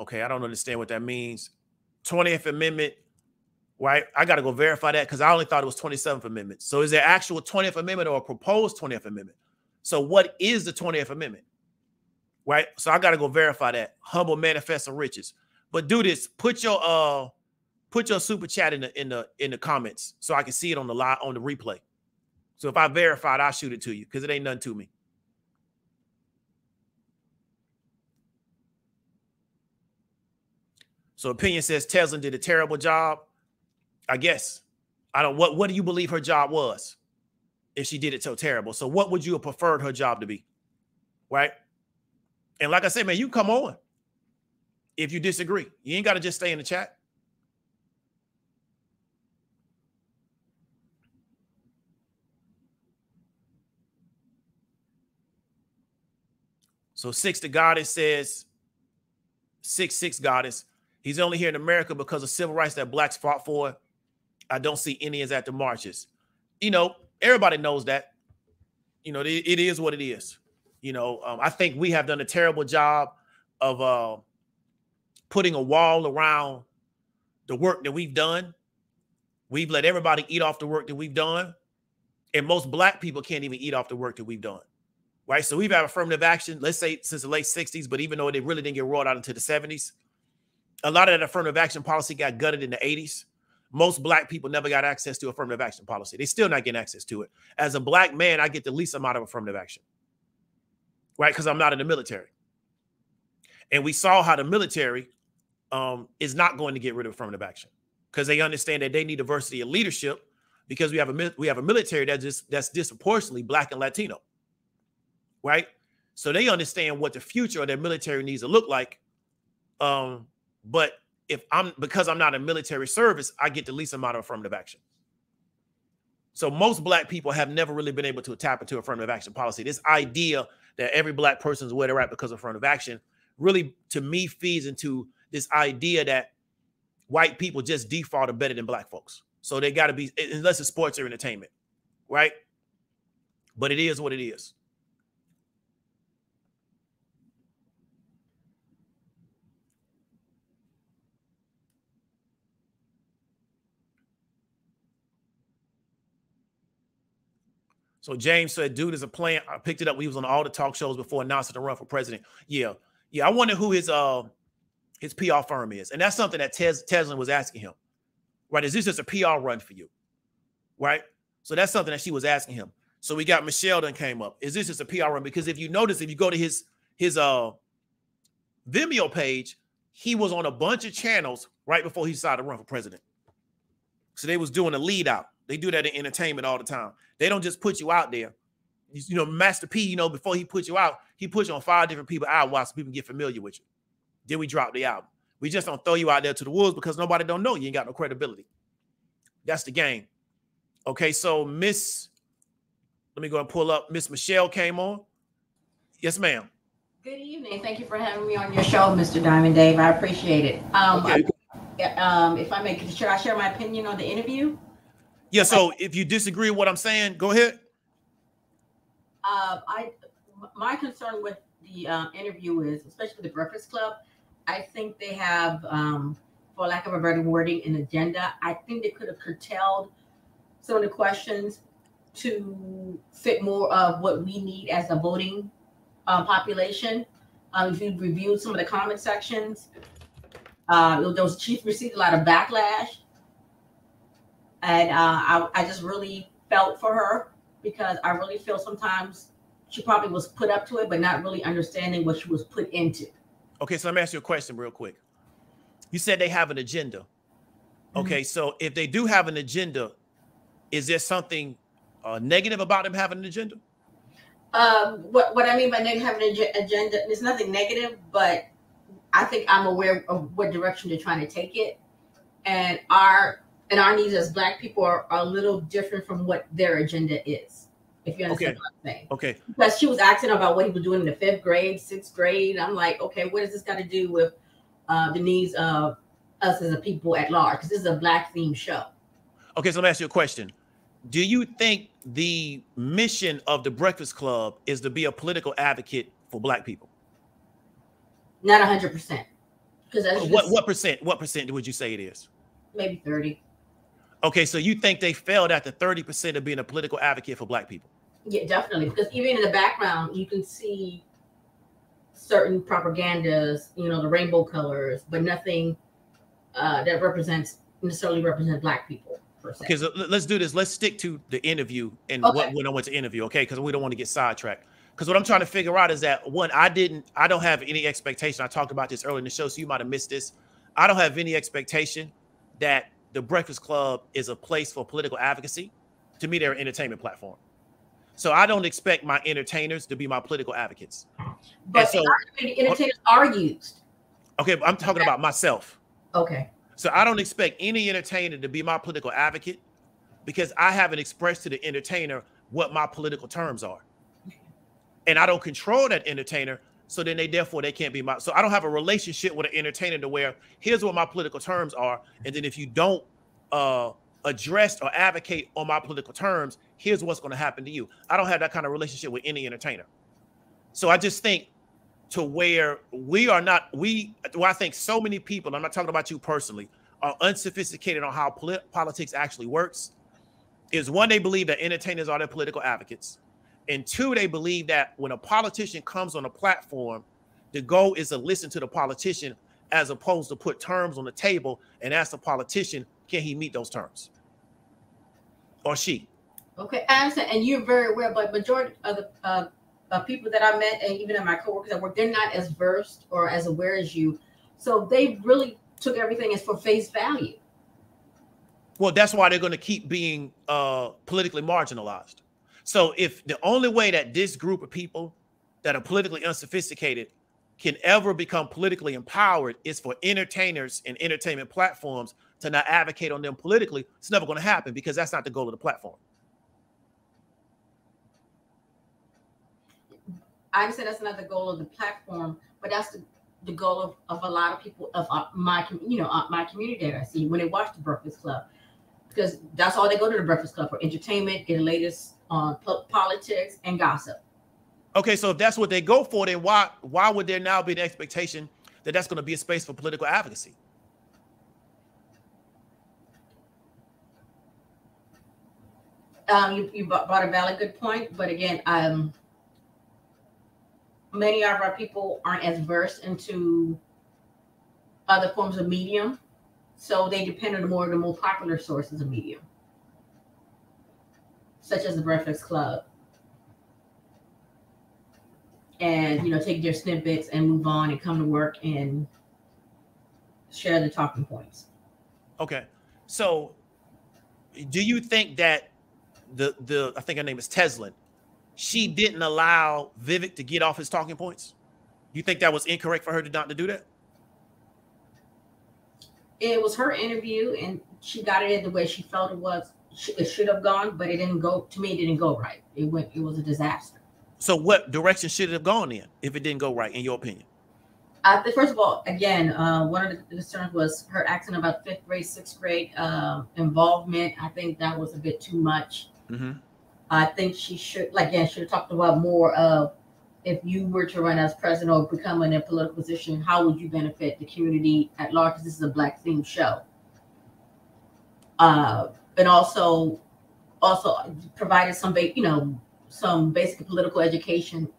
Okay, I don't understand what that means. 20th Amendment, right? I got to go verify that because I only thought it was 27th Amendment. So is there actual 20th Amendment or a proposed 20th Amendment? So what is the 20th Amendment? Right? So I got to go verify that. Humble manifest of riches. But do this. Put your uh put your super chat in the in the in the comments so I can see it on the live on the replay. So if I verified, I'll shoot it to you because it ain't nothing to me. So opinion says Tezlyn did a terrible job. I guess. I don't what what do you believe her job was if she did it so terrible? So what would you have preferred her job to be? Right? And like I said, man, you come on if you disagree. You ain't got to just stay in the chat. So six the goddess says six six goddess He's only here in America because of civil rights that blacks fought for. I don't see Indians at the marches. You know, everybody knows that. You know, it, it is what it is. You know, um, I think we have done a terrible job of uh, putting a wall around the work that we've done. We've let everybody eat off the work that we've done. And most black people can't even eat off the work that we've done. Right. So we've had affirmative action, let's say since the late 60s, but even though it really didn't get rolled out into the 70s, a lot of that affirmative action policy got gutted in the 80s. Most black people never got access to affirmative action policy. They still not getting access to it. As a black man, I get the least amount of affirmative action, right? Because I'm not in the military. And we saw how the military um, is not going to get rid of affirmative action because they understand that they need diversity of leadership because we have a we have a military that just that's disproportionately black and Latino, right? So they understand what the future of their military needs to look like um, but if I'm because I'm not in military service, I get the least amount of affirmative action. So most black people have never really been able to tap into affirmative action policy. This idea that every black person is where they're at because of affirmative action really, to me, feeds into this idea that white people just default are better than black folks. So they got to be, unless it's sports or entertainment, right? But it is what it is. So James said, dude is a plant. I picked it up. He was on all the talk shows before announcing the run for president. Yeah. Yeah. I wonder who his uh his PR firm is. And that's something that Tes- Tezlyn was asking him. Right. Is this just a PR run for you? Right. So that's something that she was asking him. So we got Michelle then came up. Is this just a PR run? Because if you notice, if you go to his his uh Vimeo page, he was on a bunch of channels right before he decided to run for president. So they was doing a lead out. They do that in entertainment all the time. They don't just put you out there. You know, Master P, you know, before he put you out, he puts you on five different people out while so people get familiar with you. Then we drop the album. We just don't throw you out there to the wolves because nobody don't know you ain't got no credibility. That's the game. Okay, so Miss, let me go and pull up. Miss Michelle came on. Yes, ma'am. Good evening. Thank you for having me on your show, Mr. Diamond Dave. I appreciate it. Um, okay. Um, if I may, should I share my opinion on the interview? Yeah. So if you disagree with what I'm saying, go ahead. Uh, I my concern with the um, interview is, especially the Breakfast Club, I think they have, um, for lack of a better wording, an agenda. I think they could have curtailed some of the questions to fit more of what we need as a voting um, population. Um, if you reviewed some of the comment sections, uh, those chiefs received a lot of backlash, and uh, I, I just really felt for her because I really feel sometimes she probably was put up to it, but not really understanding what she was put into. Okay, so let me ask you a question real quick. You said they have an agenda. Mm-hmm. Okay, mm-hmm. so if they do have an agenda, is there something uh, negative about them having an agenda? Um, what what I mean by negative having an agenda, there's nothing negative, but I think I'm aware of what direction they're trying to take it, and our and our needs as Black people are, are a little different from what their agenda is. If you understand okay. what I'm saying. Okay. Because she was asking about what he was doing in the fifth grade, sixth grade. I'm like, okay, what does this got to do with uh, the needs of us as a people at large? Because this is a Black themed show. Okay, so let me ask you a question do you think the mission of the Breakfast Club is to be a political advocate for Black people? Not hundred percent. Because what what percent? What percent would you say it is? Maybe thirty. Okay, so you think they failed at the thirty percent of being a political advocate for Black people? Yeah, definitely. Because even in the background, you can see certain propagandas. You know, the rainbow colors, but nothing uh, that represents necessarily represent Black people. Okay, so let's do this. Let's stick to the interview and okay. what when I went to interview, okay? Because we don't want to get sidetracked. Because what I'm trying to figure out is that one, I didn't, I don't have any expectation. I talked about this earlier in the show, so you might have missed this. I don't have any expectation that the Breakfast Club is a place for political advocacy. To me, they're an entertainment platform. So I don't expect my entertainers to be my political advocates. But so, entertainers are used. Okay, I'm talking about myself. Okay. So I don't expect any entertainer to be my political advocate because I haven't expressed to the entertainer what my political terms are. And I don't control that entertainer. So then they therefore they can't be my so I don't have a relationship with an entertainer to where here's what my political terms are. And then if you don't uh address or advocate on my political terms, here's what's going to happen to you. I don't have that kind of relationship with any entertainer. So I just think to where we are not we well, I think so many people, I'm not talking about you personally, are unsophisticated on how polit- politics actually works. Is one, they believe that entertainers are their political advocates. And two, they believe that when a politician comes on a platform, the goal is to listen to the politician as opposed to put terms on the table and ask the politician, can he meet those terms? Or she. Okay, I understand. And you're very aware, but majority of the uh, uh, people that I met and even in my coworkers at work, they're not as versed or as aware as you. So they really took everything as for face value. Well, that's why they're going to keep being uh, politically marginalized. So if the only way that this group of people that are politically unsophisticated can ever become politically empowered is for entertainers and entertainment platforms to not advocate on them politically, it's never going to happen because that's not the goal of the platform. I understand that's not the goal of the platform, but that's the, the goal of, of a lot of people of uh, my you know uh, my community that I see when they watch the Breakfast Club, because that's all they go to the Breakfast Club for entertainment, get the latest on po- politics and gossip. Okay, so if that's what they go for, then why why would there now be an expectation that that's going to be a space for political advocacy? Um, you, you brought a valid good point, but again, um, many of our people aren't as versed into other forms of medium, so they depend on more of the more popular sources of medium, such as the Breakfast Club, and you know take their snippets and move on and come to work and share the talking points. Okay, so do you think that the the I think her name is Tezlyn she didn't allow Vivek to get off his talking points? You think that was incorrect for her to not to do that? It was her interview, and she got it in the way she felt it was. It should have gone, but it didn't go. To me, it didn't go right. It went. It was a disaster. So, what direction should it have gone in if it didn't go right, in your opinion? I think first of all, again, uh, one of the concerns was her accent about fifth grade, sixth grade um, involvement. I think that was a bit too much. Mm-hmm. I think she should, like, again, should have talked about more of if you were to run as president or become in a political position, how would you benefit the community at large? Because this is a black themed show. Uh, and also, also provided some, you know, some basic political education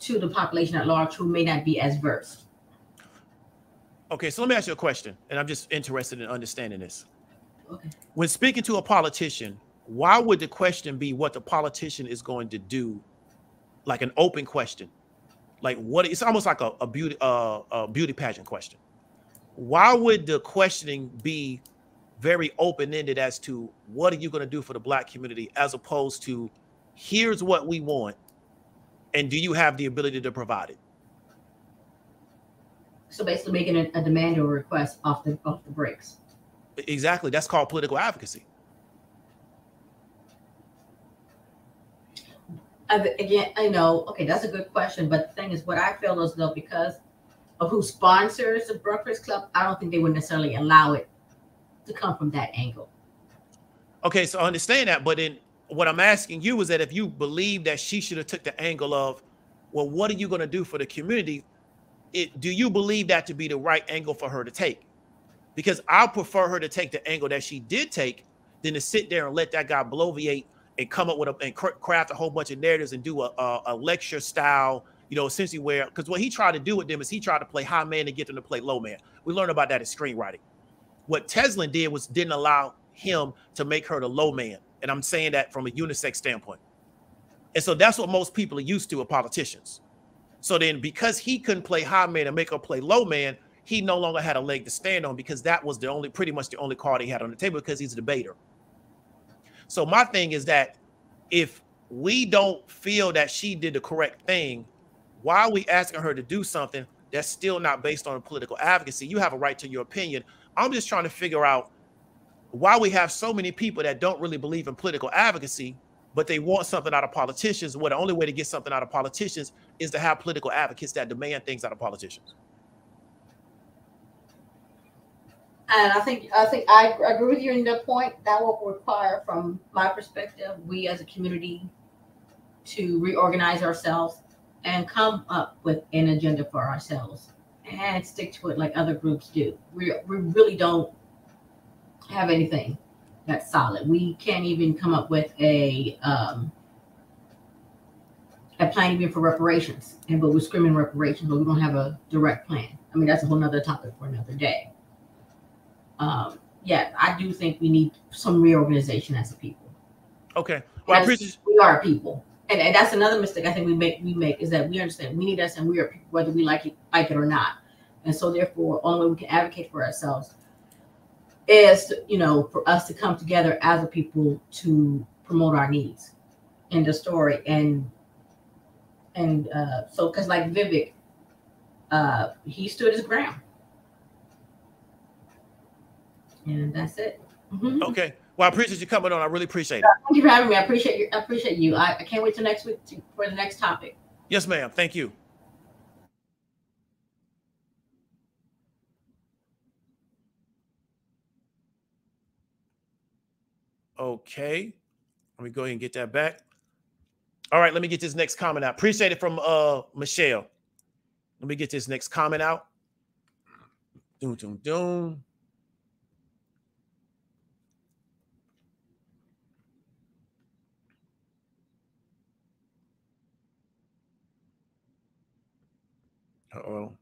to the population at large who may not be as versed. Okay, so let me ask you a question, and I'm just interested in understanding this. Okay. When speaking to a politician, why would the question be what the politician is going to do, like an open question, like what? It's almost like a, a beauty uh, a beauty pageant question. Why would the questioning be very open ended as to what are you going to do for the black community, as opposed to here's what we want, and do you have the ability to provide it? So basically, making a, a demand or request off the off the breaks. Exactly. That's called political advocacy. again, I know, okay, that's a good question. But the thing is, what I feel is though, because of who sponsors the Breakfast Club, I don't think they would necessarily allow it to come from that angle. Okay, so I understand that, but then what I'm asking you is that if you believe that she should have took the angle of, well, what are you going to do for the community? It do you believe that to be the right angle for her to take? Because I prefer her to take the angle that she did take than to sit there and let that guy bloviate and come up with a and craft a whole bunch of narratives and do a, a, a lecture style, you know, essentially where because what he tried to do with them is he tried to play high man and get them to play low man. We learned about that in screenwriting. What Tezlyn did was didn't allow him to make her the low man. And I'm saying that from a unisex standpoint. And so that's what most people are used to of politicians. So then because he couldn't play high man and make her play low man, he no longer had a leg to stand on because that was the only pretty much the only card he had on the table because he's a debater. So my thing is that if we don't feel that she did the correct thing, why are we asking her to do something that's still not based on political advocacy? You have a right to your opinion. I'm just trying to figure out why we have so many people that don't really believe in political advocacy, but they want something out of politicians. Well, the only way to get something out of politicians is to have political advocates that demand things out of politicians. And I think I think I agree with you in that point. That will require, from my perspective, we as a community to reorganize ourselves and come up with an agenda for ourselves and stick to it like other groups do. We, we really don't have anything that's solid. We can't even come up with a um, a plan even for reparations. And but we're screaming reparations, but we don't have a direct plan. I mean, that's a whole nother topic for another day um, yeah, I do think we need some reorganization as a people. Okay. Well, I appreciate we are people. And, and that's another mistake I think we make we make is that we understand we need us and we are people whether we like it like it or not. And so therefore only way we can advocate for ourselves is to, you know for us to come together as a people to promote our needs in the story and and uh so because like Vivek uh he stood his ground and that's it. Mm-hmm. Okay. Well, I appreciate you coming on. I really appreciate it. Thank you for having me. I appreciate you. I appreciate you. I, I can't wait till next week to, for the next topic. Yes, ma'am. Thank you. Okay. Let me go ahead and get that back. All right, let me get this next comment out. Appreciate it from uh Michelle. Let me get this next comment out. Doom, doom, doom. oh.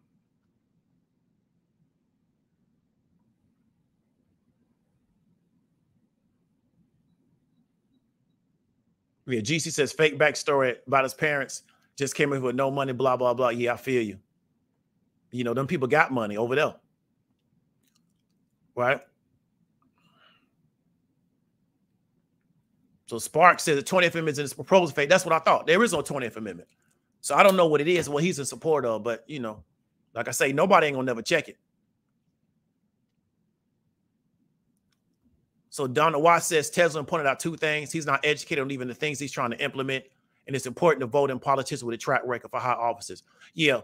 Yeah, GC says fake backstory about his parents just came in with no money, blah, blah, blah. Yeah, I feel you. You know, them people got money over there. Right? So Spark says the 20th Amendment is proposal fake. That's what I thought. There is no 20th Amendment. So I don't know what it is, what he's in support of, but you know, like I say, nobody ain't gonna never check it. So Donna Watt says Tezlyn pointed out two things. He's not educated on even the things he's trying to implement, and it's important to vote in politicians with a track record for high offices. Yeah,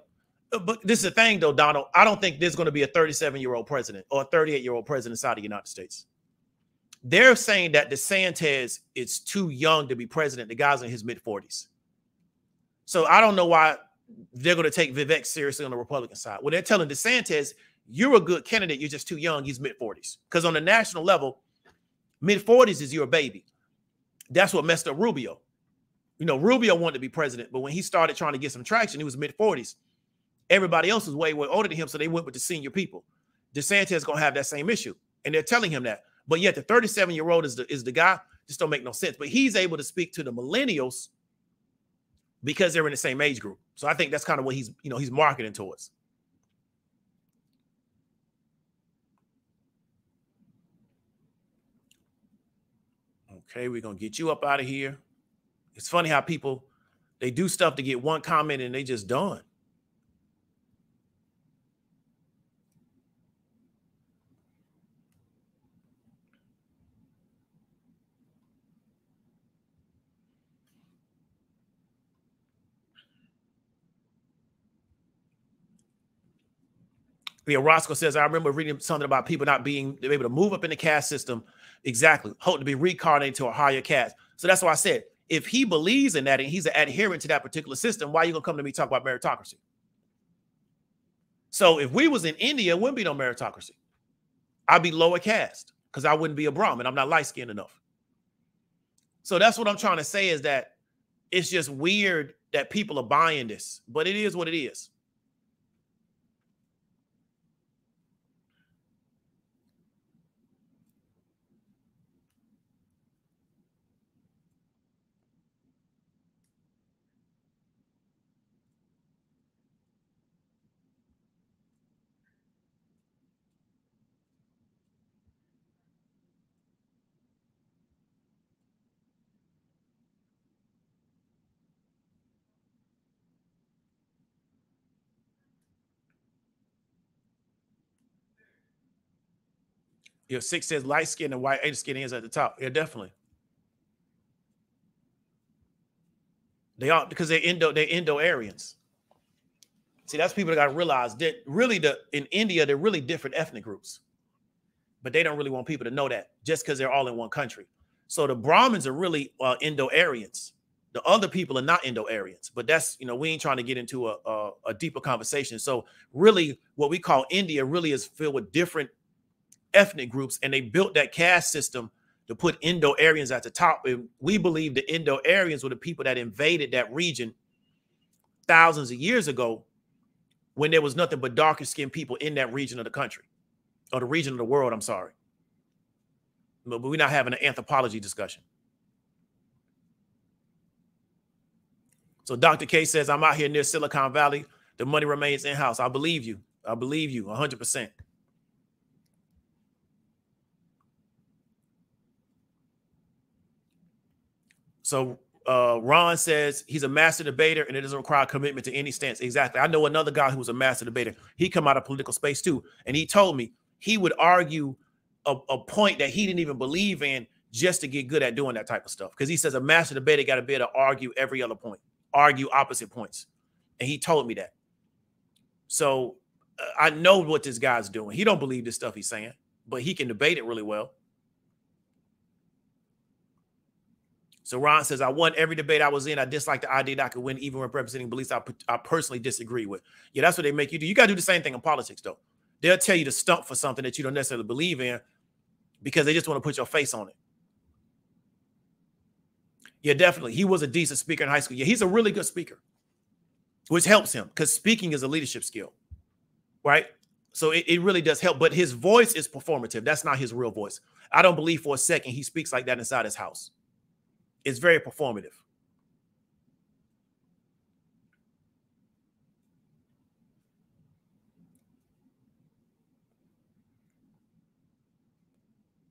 Uh, but this is the thing, though, Donald. I don't think there's going to be a 37 year old president or a 38 year old president inside the United States. They're saying that DeSantis is too young to be president. The guy's in his mid 40s. So I don't know why they're going to take Vivek seriously on the Republican side. Well, they're telling DeSantis, you're a good candidate. You're just too young. He's mid 40s. Because on the national level, mid 40s is your baby. That's what messed up Rubio. You know, Rubio wanted to be president, but when he started trying to get some traction, he was mid 40s. Everybody else was way, way older than him, so they went with the senior people. DeSantis is going to have that same issue, and they're telling him that. But yet, the 37 year old is the is the guy. Just don't make no sense. But he's able to speak to the millennials because they're in the same age group. So I think that's kind of what he's you know he's marketing towards. Okay, we're gonna get you up out of here. It's funny how people they do stuff to get one comment and they just done. Yeah, Roscoe says, I remember reading something about people not being able to move up in the caste system. Exactly. Hope to be reincarnated to a higher caste. So that's why I said, if he believes in that and he's an adherent to that particular system, why are you gonna come to me talk about meritocracy? So if we was in India, wouldn't be no meritocracy. I'd be lower caste because I wouldn't be a Brahmin. I'm not light skinned enough. So that's what I'm trying to say is that it's just weird that people are buying this, but it is what it is. Your six says light skin and white eight skin is at the top. Yeah, definitely. They are because they're Indo, they're Indo-Aryans. See, that's people that got to realize that really the in India, they're really different ethnic groups. But they don't really want people to know that just because they're all in one country. So the Brahmins are really uh, Indo-Aryans. The other people are not Indo-Aryans, but that's you know we ain't trying to get into a, a, a deeper conversation. So really, what we call India really is filled with different ethnic groups, and they built that caste system to put Indo-Aryans at the top. And we believe the Indo-Aryans were the people that invaded that region thousands of years ago when there was nothing but darker skinned people in that region of the country or the region of the world. I'm sorry. But we're not having an anthropology discussion. So Dr. K says, I'm out here near Silicon Valley. The money remains in house. I believe you. I believe you 100%. So uh, Ron says he's a master debater and it doesn't require commitment to any stance. Exactly. I know another guy who was a master debater. He come out of political space too, and he told me he would argue a, a point that he didn't even believe in just to get good at doing that type of stuff. Because he says a master debater got to be able to argue every other point, argue opposite points, and he told me that. So uh, I know what this guy's doing. He don't believe this stuff he's saying, but he can debate it really well. So Ron says, I won every debate I was in. I dislike the idea that I could win even when representing beliefs I, I personally disagree with. Yeah, that's what they make you do. You got to do the same thing in politics, though. They'll tell you to stump for something that you don't necessarily believe in because they just want to put your face on it. Yeah, definitely. He was a decent speaker in high school. Yeah, he's a really good speaker, which helps him because speaking is a leadership skill, right? So it, it really does help. But his voice is performative. That's not his real voice. I don't believe for a second he speaks like that inside his house. It's very performative.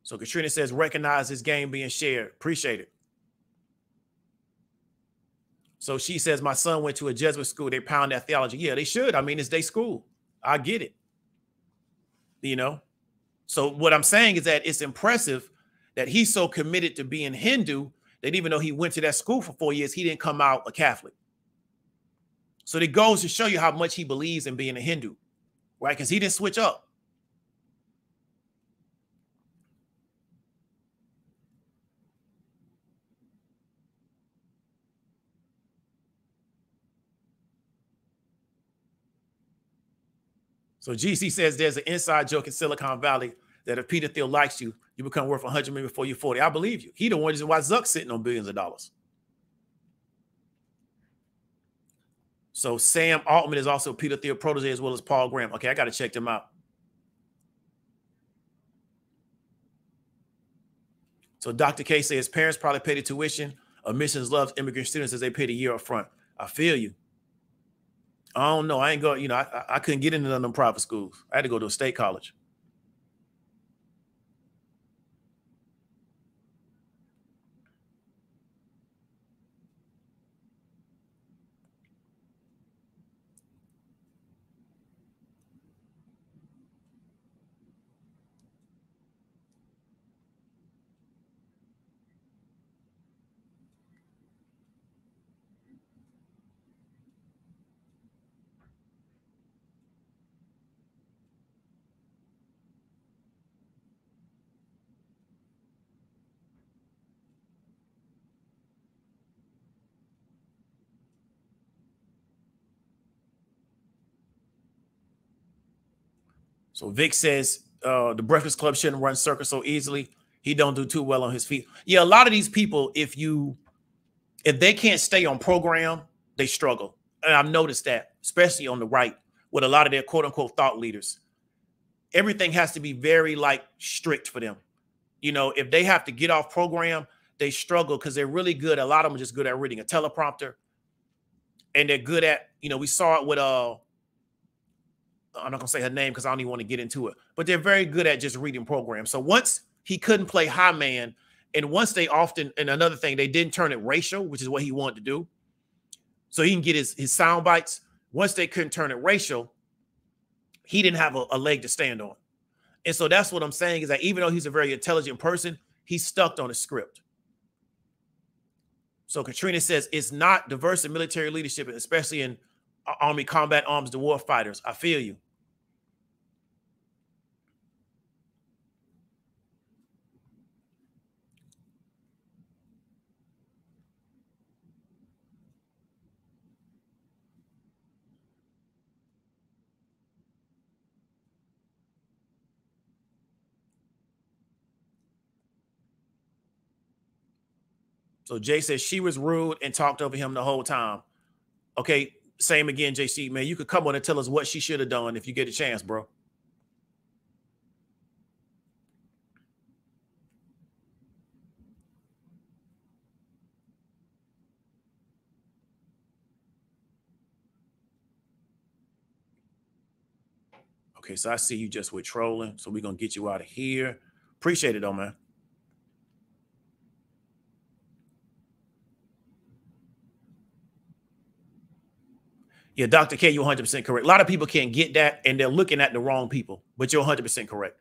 So Katrina says, recognize this game being shared. Appreciate it. So she says, my son went to a Jesuit school. They pound that theology. Yeah, they should. I mean, it's their school. I get it. You know? So what I'm saying is that it's impressive that he's so committed to being Hindu that even though he went to that school for four years, he didn't come out a Catholic. So it goes to show you how much he believes in being a Hindu, right? Because he didn't switch up. So GC says there's an inside joke in Silicon Valley that if Peter Thiel likes you, you become worth 100 million before you're 40. I believe you. He the one reason why Zuck's sitting on billions of dollars. So Sam Altman is also Peter Thiel protege as well as Paul Graham. Okay, I got to check them out. So Dr. K says parents probably pay the tuition. Admissions loves immigrant students as they pay the year up front. I feel you. I don't know. I ain't go. You know, I, I couldn't get into none of them private schools. I had to go to a state college. So Vic says uh, the Breakfast Club shouldn't run circles so easily. He don't do too well on his feet. Yeah, a lot of these people, if you if they can't stay on program, they struggle. And I've noticed that, especially on the right, with a lot of their quote unquote thought leaders. Everything has to be very like strict for them. You know, if they have to get off program, they struggle because they're really good. A lot of them are just good at reading a teleprompter. And they're good at, you know, we saw it with uh I'm not gonna say her name because I don't even want to get into it, but they're very good at just reading programs. So once he couldn't play high man, and once they often, and another thing, they didn't turn it racial, which is what he wanted to do. So he can get his, his sound bites. Once they couldn't turn it racial, he didn't have a, a leg to stand on. And so that's what I'm saying is that even though he's a very intelligent person, he's stuck on a script. So Katrina says it's not diverse in military leadership, especially in uh, Army combat arms, the war fighters. I feel you. So Jay says she was rude and talked over him the whole time. Okay, same again, JC. Man, you could come on and tell us what she should have done if you get a chance, bro. Okay, so I see you just with trolling. So we're gonna get you out of here. Appreciate it though, man. Yeah, Dr. K, you're 100% correct. A lot of people can't get that and they're looking at the wrong people, but you're 100% correct.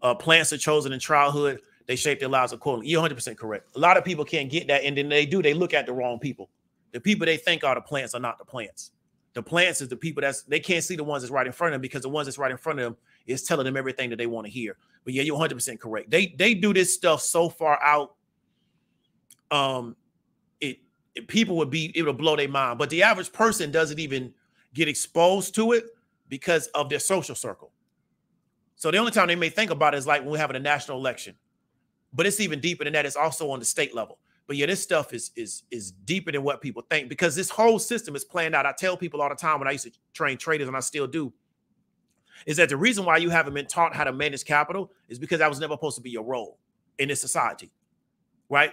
Uh, plants are chosen in childhood, they shape their lives accordingly. You're 100% correct. A lot of people can't get that, and then they do, they look at the wrong people. The people they think are the plants are not the plants. The plants is the people that's they can't see the ones that's right in front of them because the ones that's right in front of them is telling them everything that they want to hear. But yeah, you're 100% correct. They they do this stuff so far out. Um, people would be able to blow their mind, but the average person doesn't even get exposed to it because of their social circle. So the only time they may think about it is like when we're having a national election, but it's even deeper than that. It's also on the state level. But yeah, this stuff is is is deeper than what people think because this whole system is planned out. I tell people all the time when I used to train traders, and I still do, is that the reason why you haven't been taught how to manage capital is because that was never supposed to be your role in this society, right?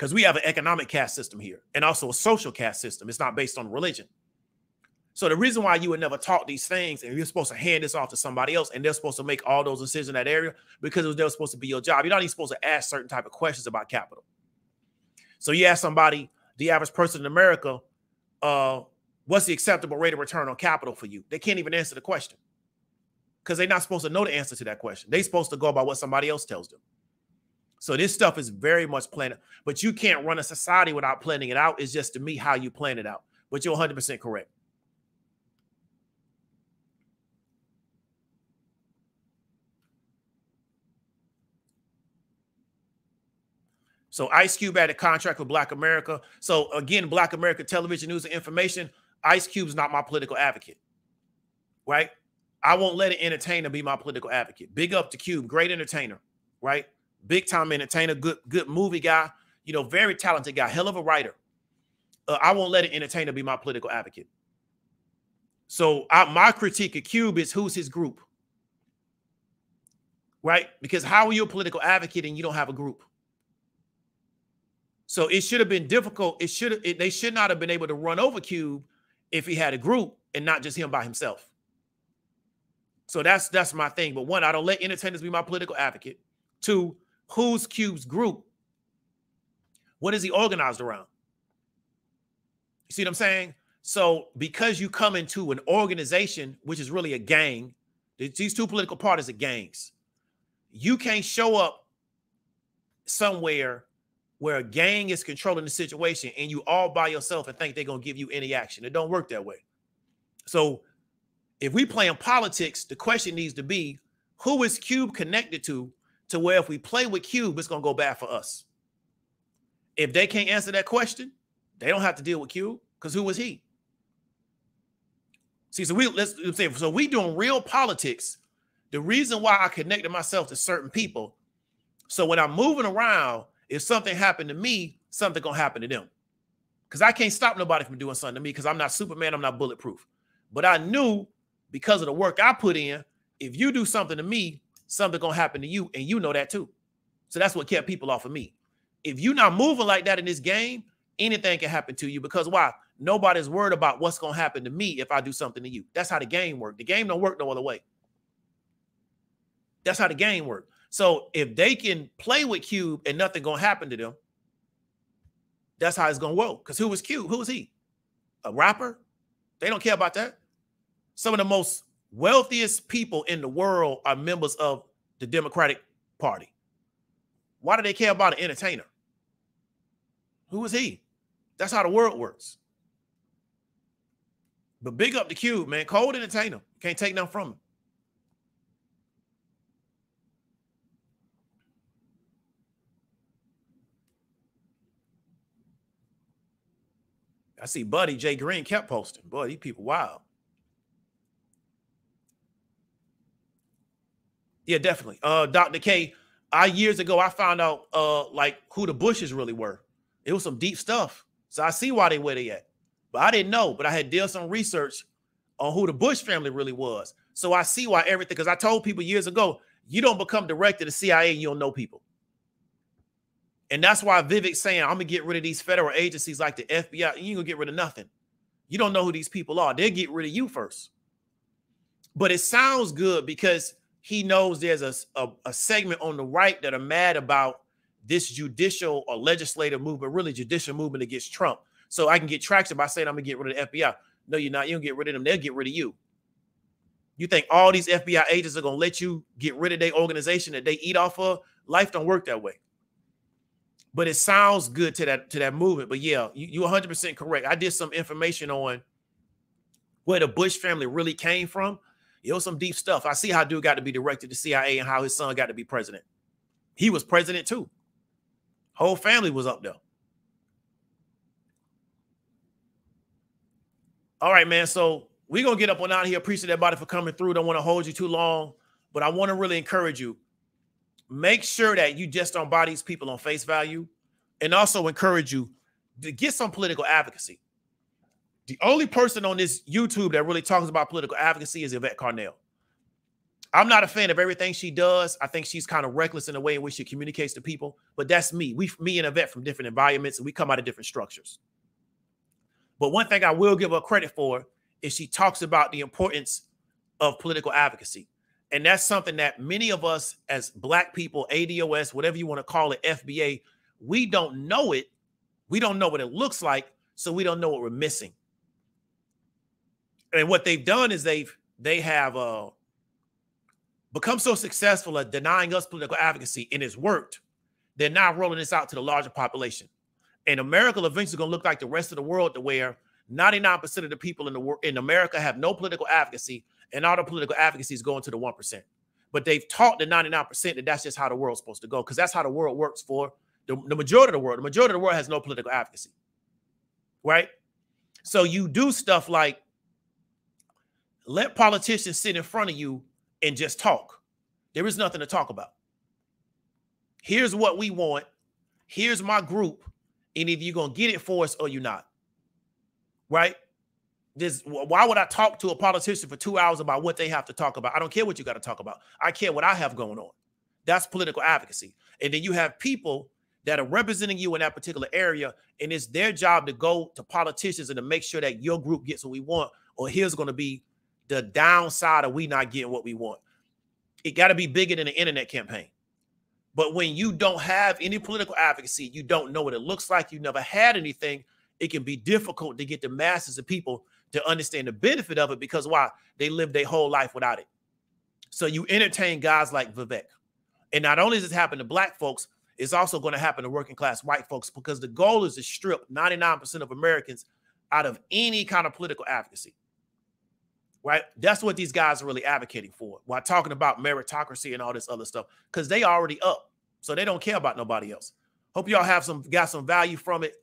Because we have an economic caste system here and also a social caste system. It's not based on religion. So the reason why you would never taught these things and you're supposed to hand this off to somebody else and they're supposed to make all those decisions in that area because it was never supposed to be your job. You're not even supposed to ask certain type of questions about capital. So you ask somebody, the average person in America, uh, what's the acceptable rate of return on capital for you? They can't even answer the question because they're not supposed to know the answer to that question. They're supposed to go by what somebody else tells them. So this stuff is very much planned, but you can't run a society without planning it out. It's just to me how you plan it out. But you're 100% correct. So Ice Cube had a contract with Black America. So again, Black America Television News and Information. Ice Cube's not my political advocate, right? I won't let an entertainer be my political advocate. Big up to Cube, great entertainer, right? Big time entertainer, good good movie guy, you know, very talented guy, hell of a writer. Uh, I won't let an entertainer be my political advocate. So I, my critique of Cube is who's his group, right? Because how are you a political advocate and you don't have a group? So it should have been difficult. It should have. They should not have been able to run over Cube if he had a group and not just him by himself. So that's that's my thing. But one, I don't let entertainers be my political advocate. Two, who's Cube's group? What is he organized around? You see what I'm saying? So because you come into an organization, which is really a gang, these two political parties are gangs. You can't show up somewhere where a gang is controlling the situation and you all by yourself and think they're going to give you any action. It don't work that way. So if we play in politics, the question needs to be who is Cube connected to to where if we play with Cube, it's going to go bad for us. If they can't answer that question, they don't have to deal with Cube because who was he? See, so we let's say so we doing real politics. The reason why I connected myself to certain people, so when I'm moving around, if something happened to me, something gonna happen to them. Because I can't stop nobody from doing something to me because I'm not Superman, I'm not bulletproof. But I knew because of the work I put in, if you do something to me, something gonna happen to you, and you know that too. So that's what kept people off of me. If you're not moving like that in this game, anything can happen to you because why? Nobody's worried about what's gonna happen to me if I do something to you. That's how the game works. The game don't work no other way. That's how the game works. So if they can play with Cube and nothing gonna happen to them, that's how it's gonna work. Because who was Cube? Who was he? A rapper? They don't care about that. Some of the most wealthiest people in the world are members of the Democratic Party. Why do they care about an entertainer? Who is he? That's how the world works. But big up the Cube, man. Cold entertainer. Can't take nothing from him. I see Buddy Jay Green kept posting. Boy, these people wild. Yeah, definitely. Uh, Dr. K, I years ago I found out uh like who the Bushes really were. It was some deep stuff. So I see why they where they at. But I didn't know, but I had done some research on who the Bush family really was. So I see why everything, because I told people years ago, you don't become director of the CIA, you don't know people. And that's why Vivek's saying, I'm gonna get rid of these federal agencies like the FBI. You ain't gonna get rid of nothing. You don't know who these people are. They'll get rid of you first. But it sounds good because he knows there's a, a, a, segment on the right that are mad about this judicial or legislative movement, really judicial movement against Trump. So I can get traction by saying I'm gonna get rid of the FBI. No, you're not. You don't get rid of them. They'll get rid of you. You think all these FBI agents are gonna let you get rid of their organization that they eat off of? Life don't work that way but it sounds good to that to that movement. But yeah, you, you 100% correct. I did some information on where the Bush family really came from. It was some deep stuff. I see how dude got to be directed to CIA and how his son got to be president. He was president too. Whole family was up there. All right, man. So we're gonna get up on out here. Appreciate everybody for coming through. Don't want to hold you too long, but I want to really encourage you make sure that you just don't buy these people on face value and also encourage you to get some political advocacy. The only person on this YouTube that really talks about political advocacy is Yvette Carnell. I'm not a fan of everything she does. I think she's kind of reckless in the way in which she communicates to people, but that's me. We, me and Yvette from different environments, and we come out of different structures. But one thing I will give her credit for is she talks about the importance of political advocacy. And that's something that many of us as black people, ADOS, whatever you want to call it, FBA, we don't know it. We don't know what it looks like, so we don't know what we're missing. And what they've done is they've they have uh become so successful at denying us political advocacy, and it's worked. They're now rolling this out to the larger population. And America eventually going to look like the rest of the world to where 99% of the people in the world in America have no political advocacy and all the political advocacy is going to the 1%. But they've taught the 99% that that's just how the world's supposed to go because that's how the world works for the, the majority of the world, the majority of the world has no political advocacy. Right? So you do stuff like let politicians sit in front of you and just talk. There is nothing to talk about. Here's what we want. Here's my group. And either you're going to get it for us or you're not. Right? This, why would I talk to a politician for two hours about what they have to talk about? I don't care what you got to talk about. I care what I have going on. That's political advocacy. And then you have people that are representing you in that particular area, and it's their job to go to politicians and to make sure that your group gets what we want, or here's going to be the downside of we not getting what we want. It got to be bigger than an internet campaign. But when you don't have any political advocacy, you don't know what it looks like, you never had anything, it can be difficult to get the masses of people to understand the benefit of it because why? They live their whole life without it. So you entertain guys like Vivek. And not only does this happen to black folks, it's also going to happen to working class white folks because the goal is to strip 99% of Americans out of any kind of political advocacy. Right? That's what these guys are really advocating for while talking about meritocracy and all this other stuff because they already up. So they don't care about nobody else. Hope y'all have some got some value from it.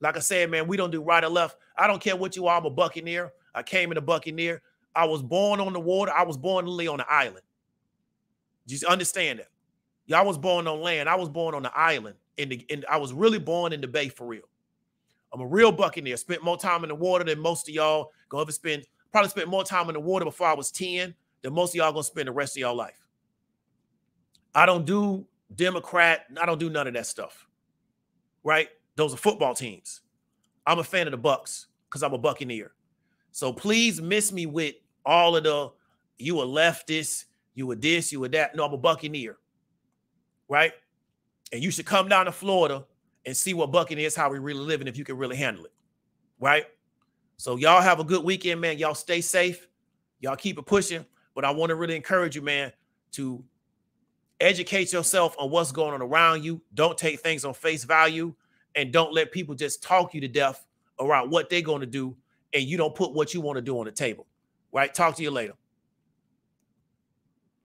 Like I said, man, we don't do right or left. I don't care what you are. I'm a Buccaneer. I came in a Buccaneer. I was born on the water. I was born literally on the island. Just understand that. Y'all was born on land. I was born on the island. In the in, I was really born in the bay for real. I'm a real Buccaneer. Spent more time in the water than most of y'all gonna ever spend. Probably spent more time in the water before I was 10 than most of y'all gonna spend the rest of y'all life. I don't do Democrat. I don't do none of that stuff. Right? Those are football teams. I'm a fan of the Bucks because I'm a Buccaneer. So please miss me with all of the you a leftist, you a this, you a that. No, I'm a Buccaneer right? And you should come down to Florida and see what Bucking is, how we really living, if you can really handle it, right? So y'all have a good weekend, man. Y'all stay safe. Y'all keep it pushing. But I want to really encourage you, man, to educate yourself on what's going on around you. Don't take things on face value, and don't let people just talk you to death around what they're going to do, and you don't put what you want to do on the table. Right? Talk to you later.